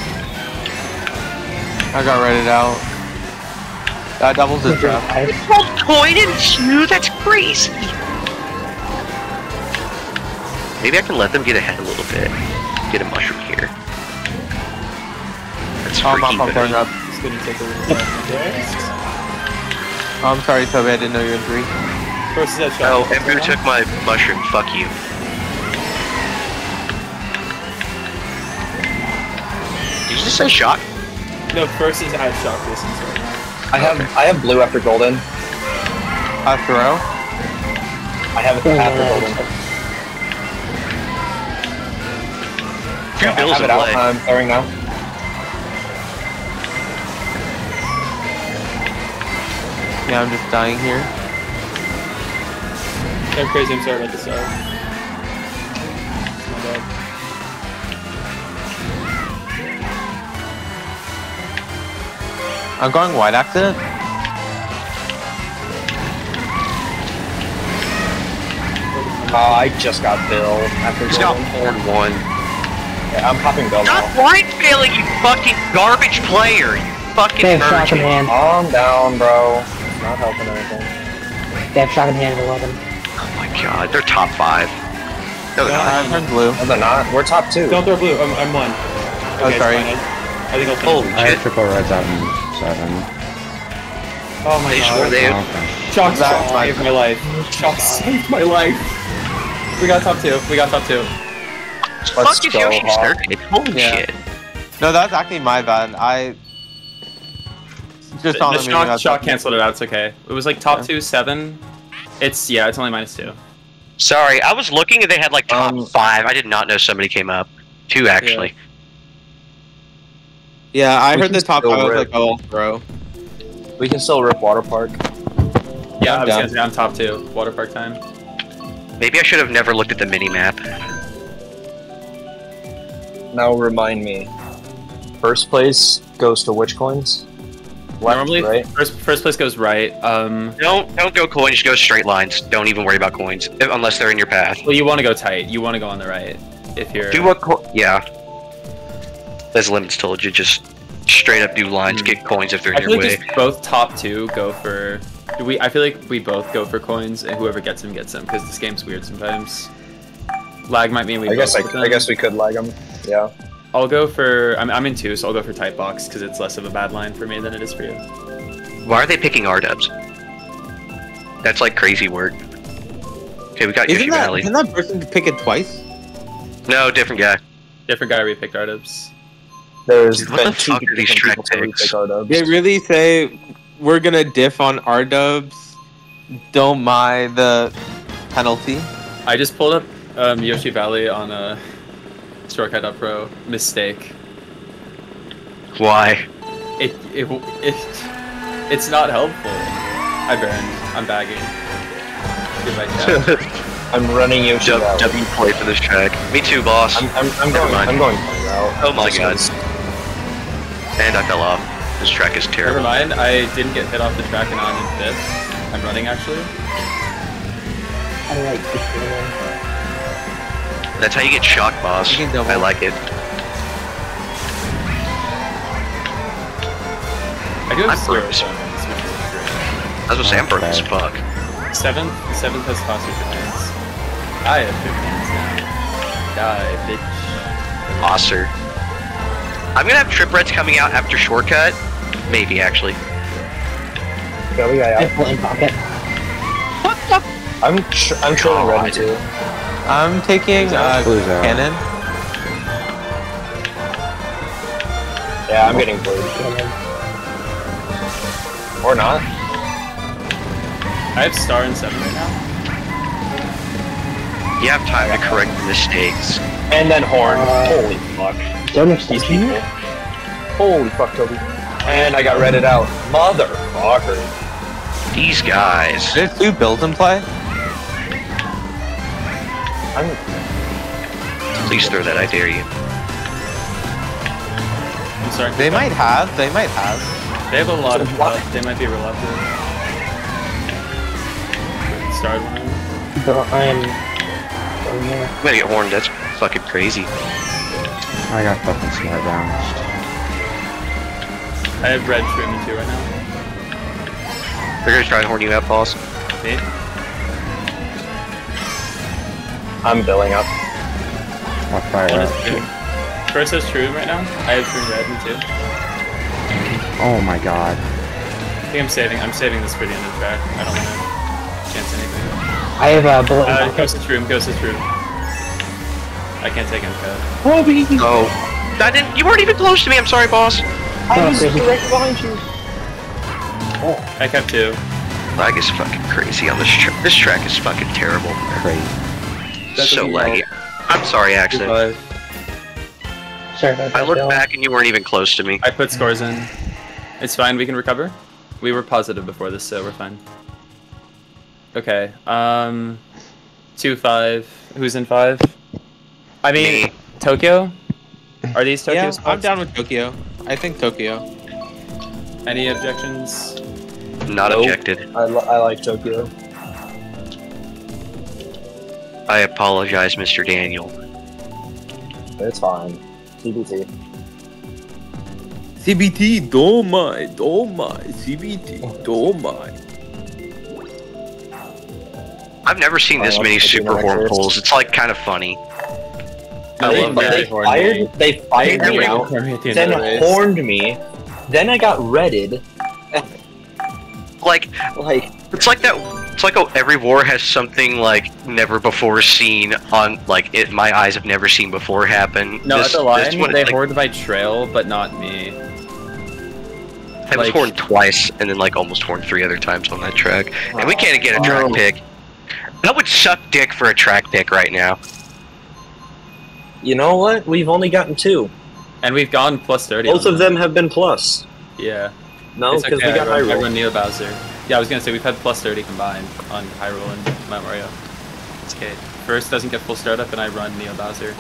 I got redded out. That doubles his trap. Five. Point and two. That's crazy. Maybe I can let them get ahead a little bit. Get a mushroom here. That's Oh, I'm freaky. up, I'm up. It's gonna take a little bit. Oh, I'm sorry, Toby, I didn't know you were in three. First is that shot. Oh, Embu took my mushroom. Fuck you. Did you just say shock? No, first is at shock distance right now. I have I have blue after golden. Throw. I have it after golden. Two I bills have in it out. play. I'm throwing now. Yeah, I'm just dying here. I'm crazy. I'm sorry about the start. I'm going wide accident. Uh, I just got Bill after He's got golden. one. Yeah, I'm popping Bell Stop now. blind failing, you fucking garbage player! You fucking They have shotgun hand. Calm down, bro. It's not helping anything. They have shotgun hand at 11. Oh my god, they're top five. No, they're not. I turned blue. No, they're not. We're top two. Don't throw blue. I'm, I'm one. Oh, sorry. I, I think I'll finish. Holy I have shit. triple reds out in seven. Oh my They god. sure they- Oh, okay. Shock That- saved my life. Shock saved my life. We got top two. We got top two. Let's Fuck is go, Yoshi Hawk. Holy Yeah. shit. No, that's actually my bad. I just The, on the the meeting. shock, that's shock canceled it out. It's okay. It was like top Yeah. two, seven. It's yeah. It's only minus two. Sorry, I was looking and they had like top Um, five. I did not know somebody came up. Two actually. Yeah, I We heard can the top. I was like, oh, bro. We can still rip Water Park. Yeah, I'm I was down. gonna say I'm top two. Water park time. Maybe I should have never looked at the mini map. Now remind me. First place goes to which coins? Left, Normally, right? first first place goes right. Um, Don't don't go coins. Go straight lines. Don't even worry about coins if- unless they're in your path. well, you want to go tight. You want to go on the right. If you're Do what? Co- yeah. There's limits told you. Just straight up do lines. Hmm. Get coins if they're I in feel your like way. just both top two go for. do We I feel like we both go for coins, and whoever gets them gets them because this game's weird sometimes. Lag might mean we. I guess I, both I guess we could lag them. Yeah. I'll go for. I'm, I'm in two, so I'll go for tight box because it's less of a bad line for me than it is for you. Why are they picking R dubs? That's like crazy work. Okay, we got Isn't Yoshi that, Valley. isn't that person pick it twice? No, different guy. Different guy we repicked Ardubs. There's Dude, what been the two are these different track people to picks? retake our dubs. They really say we're gonna diff on our dubs. Don't mind the penalty. I just pulled up um, Yoshi Valley on a Shortcut.pro mistake. Why? It, it it it's not helpful. I burned. I'm bagging. Goodbye. I'm running Yoshi W, Valley. w play for this track. Me too, boss. I'm, I'm, I'm going. mind. I'm going. Oh my This God. One's- And I fell off. This track is terrible. Never mind. I didn't get hit off the track and I'm in fifth. I'm running actually. I like this game. That's how you get shocked, boss. You can double. I like it. I do have I'm zero bruised. points, which is great. I was gonna say I'm broke as fuck. Seventh, seventh has faster points. I have 15s now. Die, bitch. Osser. I'm gonna have trip reds coming out after shortcut. Maybe actually. Okay, we got I out. have in pocket. I'm tr- I'm trailing God. red too. I'm taking uh, cannon. Yeah, I'm getting blue. Or not. I have star and seven right now. You have time to correct the mistakes. And then horn. Uh, Holy fuck. Is there an These extension people. here? Holy fuck, Toby. And I got redded out. Motherfucker. These guys. There's two builds in play. I'm Please throw that. I dare you. I'm sorry. They might have. They might have. They have a lot of. What? Uh, they might be reluctant. Starred one. So I'm over here. I'm gonna get horned. That's fucking crazy. I got fucking smart bounced. I have red trim in two right now. They're gonna try and horn you out, boss. Nate? I'm billing up. I'll fire One up. true. First has true right now. I have trim red in two. Oh my god. I think I'm saving. I'm saving this for the end of the track. I don't want to chance anything. I have a bullet in Uh, pocket. ghost is true. Ghost is true. I can't take him. Cut. Oh. I didn't. You weren't even close to me. I'm sorry, boss. I was crazy. behind you. Oh. I kept two. Lag is fucking crazy on this track. This track is fucking terrible. Crazy. That so doesn't laggy. I'm sorry, Axon. Five. Sorry about I that. looked back and you weren't even close to me. I put scores in. It's fine. We can recover. We were positive before this, so we're fine. Okay. Um, two five. Who's in five? I mean, Me. Tokyo. Are these Tokyo yeah, I'm down with Tokyo. I think Tokyo. Any objections? Not Nope. objected. I, I like Tokyo. I apologize, Mr. Daniel. It's fine. TBT. CBT, don't mind, don't mind. CBT, don't mind. I've never seen this many super that horn first. pulls. It's like kind of funny. I they, love they that. fired, they fired me out, me the then of the race. horned me, then I got redded. Like Like, it's like that. It's like oh, every war has something like never before seen on like it. My eyes have never seen before happen. No, this, at the this line, one, they it's like, hoard by trail, but not me. I was like- horned twice and then like almost horned three other times on that track. And we can't get a track Oh. pick. That would suck dick for a track pick right now. You know what? We've only gotten two. And we've gone plus 30. Both on of them have been plus. Yeah. No, because okay, we got I run, I Hyrule. run Neo Bowser. Yeah, I was gonna say we've had plus 30 combined on Hyrule and Mount Wario. It's okay. First doesn't get full startup and I run Neo Bowser.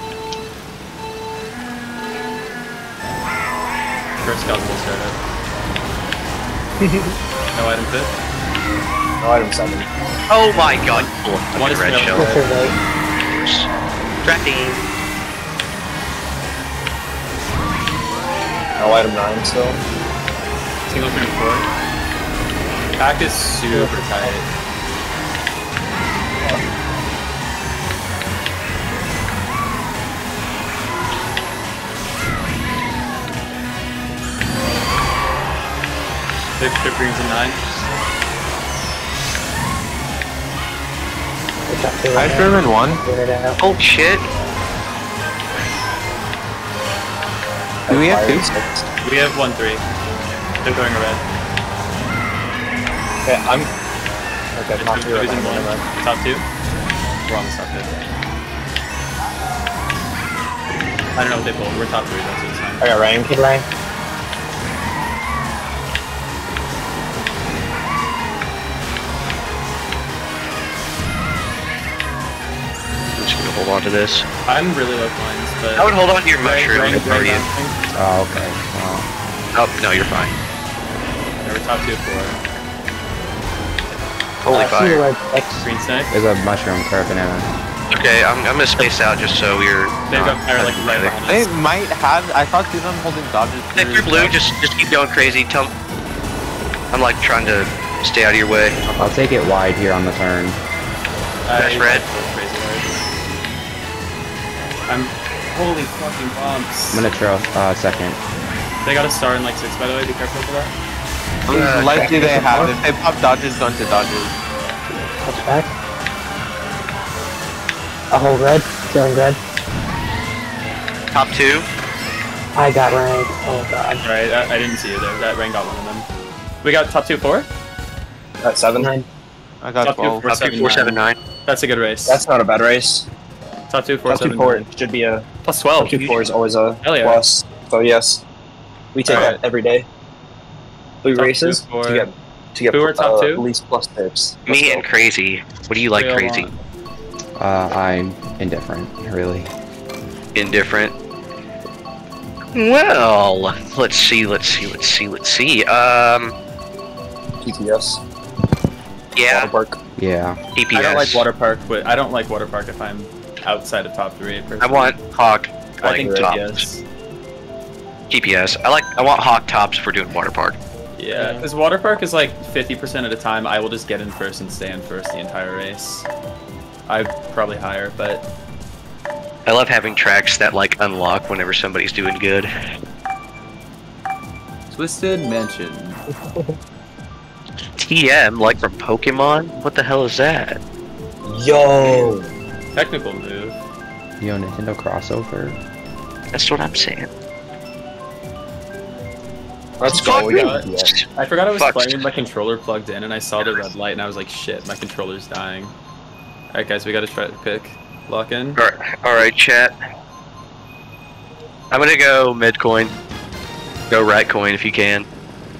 First got full startup. no item fit. No item seven. Oh my god, cool. One is red shell. What's? Tracking. No item nine still. Single frame four. Pack is super tight. Six trip greens and nine. What's up, two I right Sherman one. now? Get it out. Oh shit. We have two? We have one three. They're going red. Okay, I'm. Okay, top two two. threes and one. right? Top two. We're on the top two. I don't know what they pulled. We're top three. That's it's fine. I got rank. Good line. I'm just gonna hold on to this. I'm really low points, but I would hold on to your Rank- mushroom rank- if I were you. Rank- Oh, okay. Well, Oh, no, you're fine. Never we're top two four. Holy Uh, fire. Silhouette X. Green snake. there's a mushroom for a banana. Okay, I'm, I'm gonna space out just so we're. They've got fire like right together. behind They us. might have. I thought two of them holding dodges. If you're blue, just just keep going crazy. Tell. I'm like trying to stay out of your way. I'll take it wide here on the turn. That's red. Crazy hard. I'm. Holy fucking bumps. I'm gonna trail uh, second. They got a star in like six, by the way. Be careful for that. Whose life do they have? If they pop dodges, go into dodges. Touch back. I hold red. Feeling red. Top two. I got rank. Oh god. Alright, I, I didn't see you there. That rain got one of them. We got top two four. At seven. Nine. I got Top two, four, Top two, seven, four, nine. seven, nine. That's a good race. That's not a bad race. Top two four Top two seven four nine. should be a plus top twelve. two four is always a yeah. plus. So yes, we take Alright. that every day. Three Top two, races four. to get to get Who are top uh, two? at least plus tips. Let's Me go. and crazy. What do you like, Three crazy? Uh, I'm indifferent, really. Indifferent. Well, let's see, let's see, let's see, let's see. Um, PTS. yeah, Water park. Yeah. DPS. I don't like water park. But I don't like water park if I'm outside of top three. I want Hawk. I think top. GPS. GPS. I like. I want Hawk tops for doing water park. Yeah, because water park is like 50% of the time I will just get in first and stay in first the entire race. I probably higher, but I love having tracks that like unlock whenever somebody's doing good. Twisted Mansion. TM, like from Pokemon. What the hell is that? Yo. Technical move. Yo, Nintendo crossover. That's what I'm saying. Let's go. We got yes. I forgot I was Fuck. playing with my controller plugged in and I saw the red light and I was like, shit, my controller's dying. Alright guys, we gotta try to pick. Lock in. All right, all right, chat. I'm gonna go mid coin. Go right coin if you can.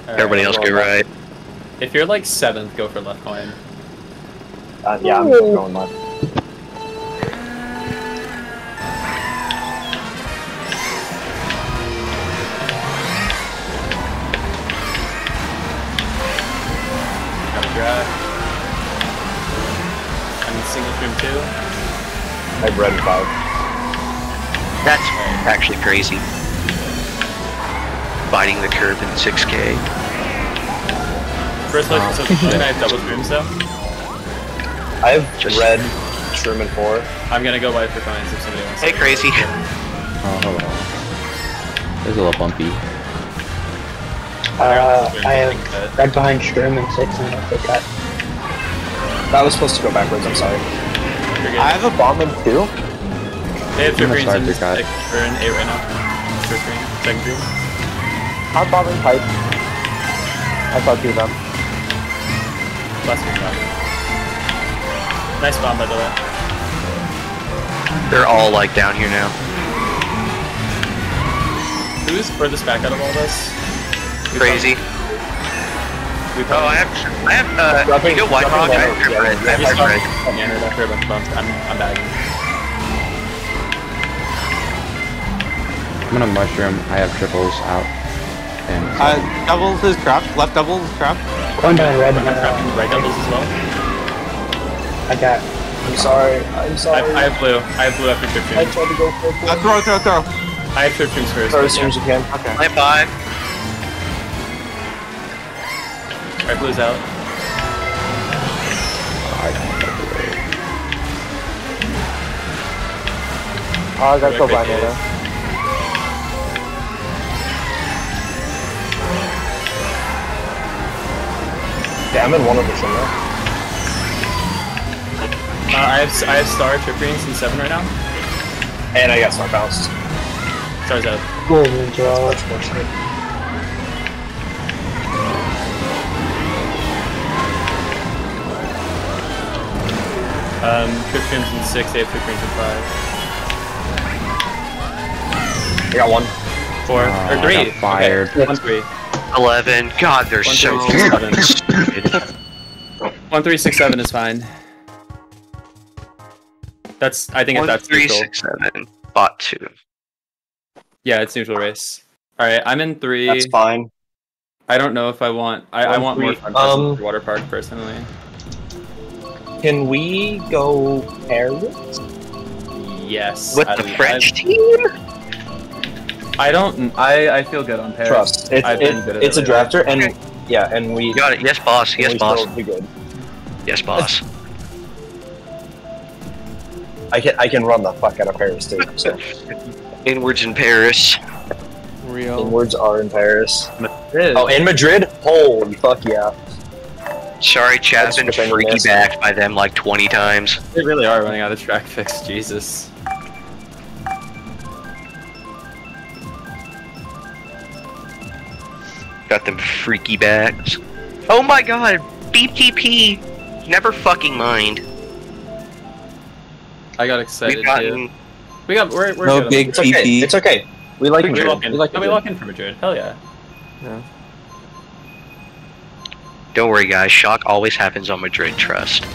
Alright, Everybody else I'll go roll right. left. If you're like seventh, go for left coin. Uh, yeah, I'm going left. Single stream too? I have red five. That's actually crazy. Biting the curve in 6K. First place was so I have double streams though. I have Just- red, shroom, and four. I'm gonna go white for coins if somebody wants. Hey, to. crazy. Oh, hello. It's a little bumpy. Uh, I But have red behind Strum and six and I cut. That was supposed to go backwards. I'm sorry. I have a bomb in two. They have I'm trip greens start in your cut. six, or in eight right now. First green, second green. I'm bombing pipe. I saw two of them. Last green bomb. Nice bomb by the way. They're all like down here now. Who's furthest back out of all this? We Crazy. Probably- We Oh, I have, I have, uh, Dropping- you go White Hog, dropping I have down. Trip Red, I He's have Trip Red. fucking Andrew after a bunch of bumps. I'm, I'm bagging. I'm gonna mushroom. I have triples out. And Uh, doubles is trapped. Left doubles is trapped. Going down red. I'm trapping right doubles as well. I got I'm sorry. I'm I, sorry. I have blue. I have blue after trip I streams. tried to go for a Uh, throw, throw, throw. I have trip streams first. Throw but as soon as you can. Okay. Plant five. yeah. Alright, blue's out. Oh, I got killed by Okay. Nana. Yeah, I'm in one of the shimmer. Uh, I have I have star trip greens in seven right now. And I got star bounced. Star's out. golden draw. Much more Um, trip streams in six. They have trip greens in five. I got one. Four Oh, or I three. got fired. Okay. One three. 11. God, they're One, so three, six, fucking stupid. One three six seven is fine. That's I think if One, that's three, neutral. six, seven. Bot two. Yeah, it's neutral race. All right, I'm in three. That's fine. I don't know if I want. I, I One, want more fun um, water park personally. Can we go Paris? Yes. With I- the French team? I, I don't. I I feel good on Paris. Trust. It, I've it, good at it's a drafter, and yeah, and we. Got it. Yes, boss. Yes, we boss. still do good. Yes, boss. I can I can run the fuck out of Paris too. So Inwards in Paris. Real. inwards are in Paris. Madrid. Oh, in Madrid? Holy fuck yeah! Sorry, chat. I've been That's what I freaky backed by them like 20 times. they really are running out of track fix. Jesus. Got them freaky backs. Oh my god, BTP. Never fucking mind. I got excited We've too. We got. We're, we're No good. big It's okay. It's okay. We like We Madrid. lock in. We like no, we Madrid. lock in for Madrid. Hell yeah. yeah. Don't worry, guys. Shock always happens on Madrid. Trust.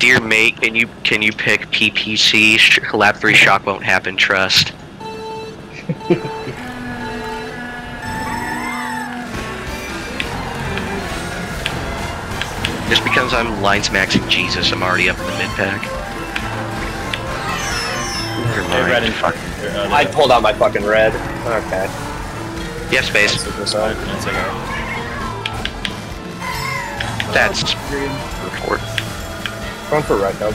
Dear mate, can you can you pick PPC? Sh- Lap three shock won't happen. Trust. Just because I'm lines maxing Jesus, I'm already up in the mid pack. Never They red and uh, I pulled out my fucking red. Okay. Yes, space. Let's look this Five up. minutes ago. That's report. Going for red dub.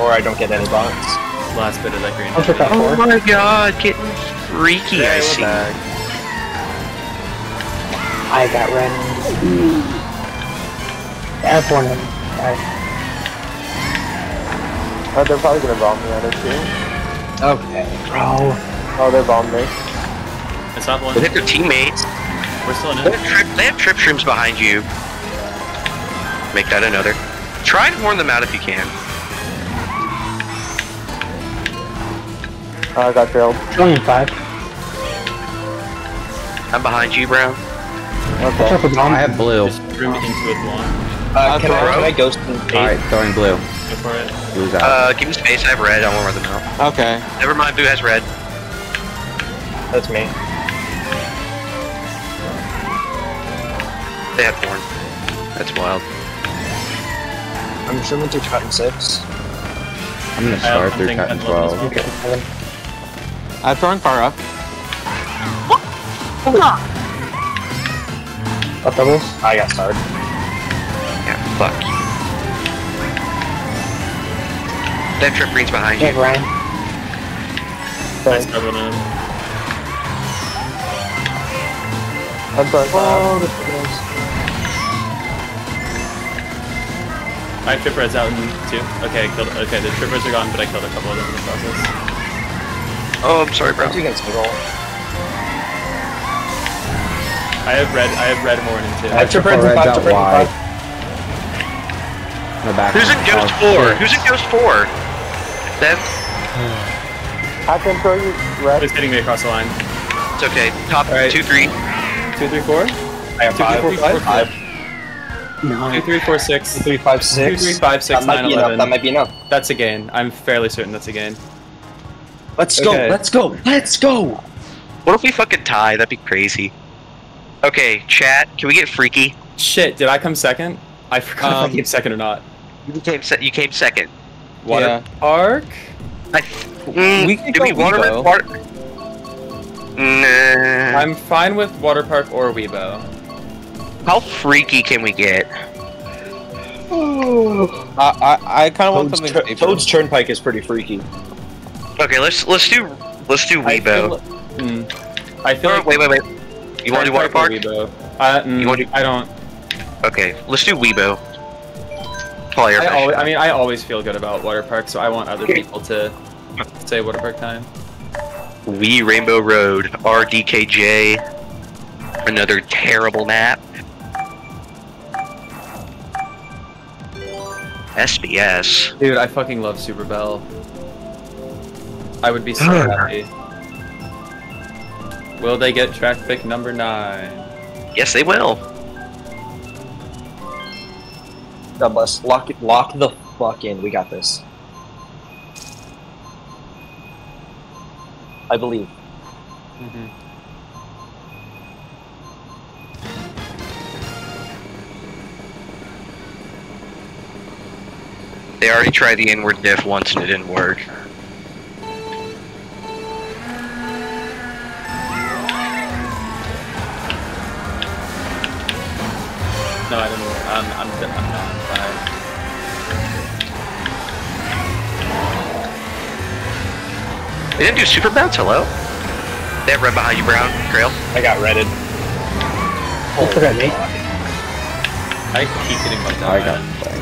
Or I don't get any bots. Last bit of that green. I'll check out Oh four. my god, getting freaky, I see. I got red. I have one. Alright. Oh, they're probably gonna bomb the other two. Okay, bro. Oh, they bombed me. It's not one. But if they're teammates, We're still in they it. have, trip, they have trip streams behind you. Make that another. Try and warn them out if you can. Oh, I got trailed. Going in five. I'm behind you, Brown. Watch Okay. out for. I have blue. Just room into it one. Uh, can, I, bro. can I ghost in? Alright, throwing blue. Go for it. Blue's out. Uh, give me space. I have red. I won't run them out. Okay. Never mind. Blue has red. That's me. They have horn. That's wild. I'm assuming through cut in six. I'm gonna I start through something cut and at level 12. Okay. I'm throwing far up. What doubles? I got started. Yeah, fuck. you. That trip reads behind Okay, you. Ryan. Nice double in. I'm sorry. Oh, the doubles. My trip red's out in two. Okay, I killed. Okay, the trip reds are gone, but I killed a couple of them in the process. Oh, I'm sorry, bro. You can single. I have red. I have red horn in two. I have trip reds in five, out trip reds in wide. five. In the back. Who's in Ghost Oh, 4? Who's in Ghost 4? That, I can throw you red. It's hitting me across the line. it's okay. Top Alright. 2, 3. Two, three, four. I have Two, five. three, four, five. No. Two, three, four, six. Two, three, five, six. Two, three, five, six, that might nine, be enough. That might be enough. That's a gain. I'm fairly certain that's a gain. Let's Okay. go. Let's go. Let's go. What if we fucking tie? That'd be crazy. Okay, chat, can we get freaky? Shit, did I come second? I forgot if Um, I came second or not. You came, se- you came second. Water Yeah. park? I, mm, We can do go we water, park? Nah. I'm fine with water park or Weibo. How freaky can we get? I I, I kind of want something Tur- Toad's Turnpike is pretty freaky. Okay, let's let's do let's do I feel, Weibo. mm, I feel Or- like wait, wait, wait. You want to do water park? Weibo. Uh, mm, You wanna do- I don't. Okay, let's do Weibo. Paul, you're I, always, I mean, I always feel good about water park, so I want other people to say water park time. We Rainbow Road, RDKJ. Another terrible map. SBS. Dude, I fucking love Super Bell. I would be so happy. Will they get track pick number nine? Yes, they will. God bless. Lock it. Lock the fuck in. We got this. I believe. Mm-hmm. They already tried the inward diff once and it didn't work. No, I don't know. I'm, I'm, I'm not. Fine. They didn't do super bounce, hello? They have red behind you, Brown. Trail. I got redded. Don't forget me. I keep getting my out. I got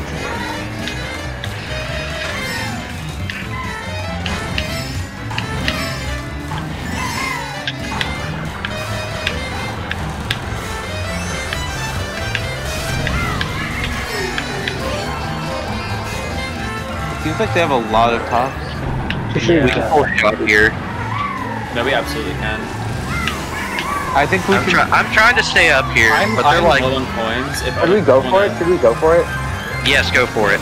Seems like they have a lot of tops. We can pull it up here. No, we absolutely can. I think we I'm, can. try- I'm trying to stay up here, I'm, but they're I'm like, low on coins. If Should we go for it? Should we go for it? yes, go for it.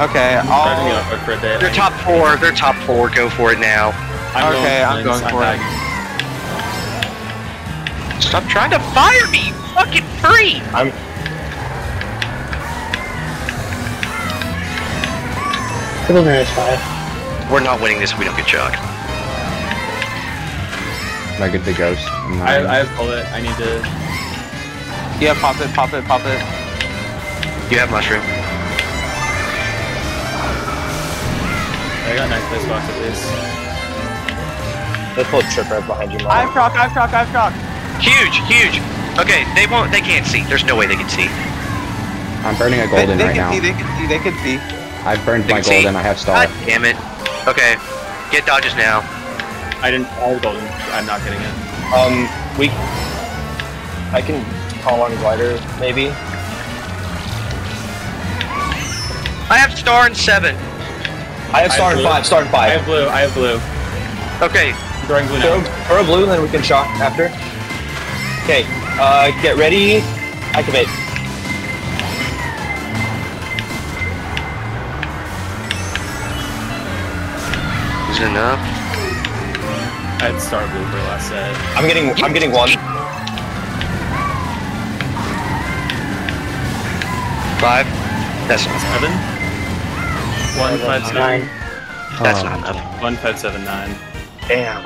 Okay, I'm driving it I'll. for a day. They're top four. They're top four. Go for it now. I'm low on Okay, I'm going for it. back. Stop trying to fire me. Fucking free. I'm. Triple minus five. We're not winning this if we don't get chucked. Am I good to ghost? I'm I, not- I have bullet. I need to. Yeah, pop it, pop it, pop it. You have mushroom. I got ninth place box at least. Let's pull a trip right behind you, I've Mom. shock, I've shock, I've shock. Huge, huge. Okay, they won't. They can't see. There's no way they can see. I'm burning a They, golden they right can see, they can see, they can see. I've burned my can see. golden. I have star. God damn it. Okay, get dodges now. I didn't. I have golden. I'm not getting it. Um, we. I can call on glider, maybe. I have star and seven. I have star I and blue. five. Star and five. I have blue. I have blue. Okay, I'm throwing blue Throw, now. throw a blue, then we can shock after. Okay. Uh, get ready. Activate. Is it enough? I had star blue for last set. I'm getting. I'm getting one. Five. That's Seven. One, five, seven. Nine. That's Um, not enough. One five seven nine. Damn.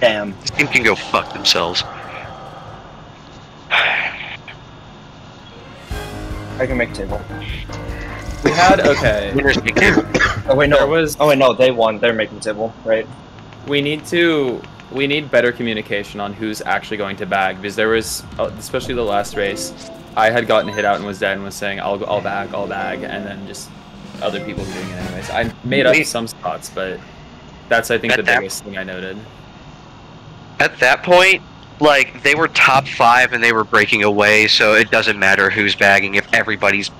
Damn. This team can go fuck themselves. I can make table. We had okay. Winners make table. Oh wait, no. There was Oh wait, no. They won. They're making table, right? we need to we need better communication on who's actually going to bag because there was uh, especially the last race i had gotten hit out and was dead and was saying i'll, I'll bag i'll bag and then just other people doing it anyways i made up some spots but that's i think At the that- biggest thing i noted At that point, like they were top five and they were breaking away, so it doesn't matter who's bagging if everybody's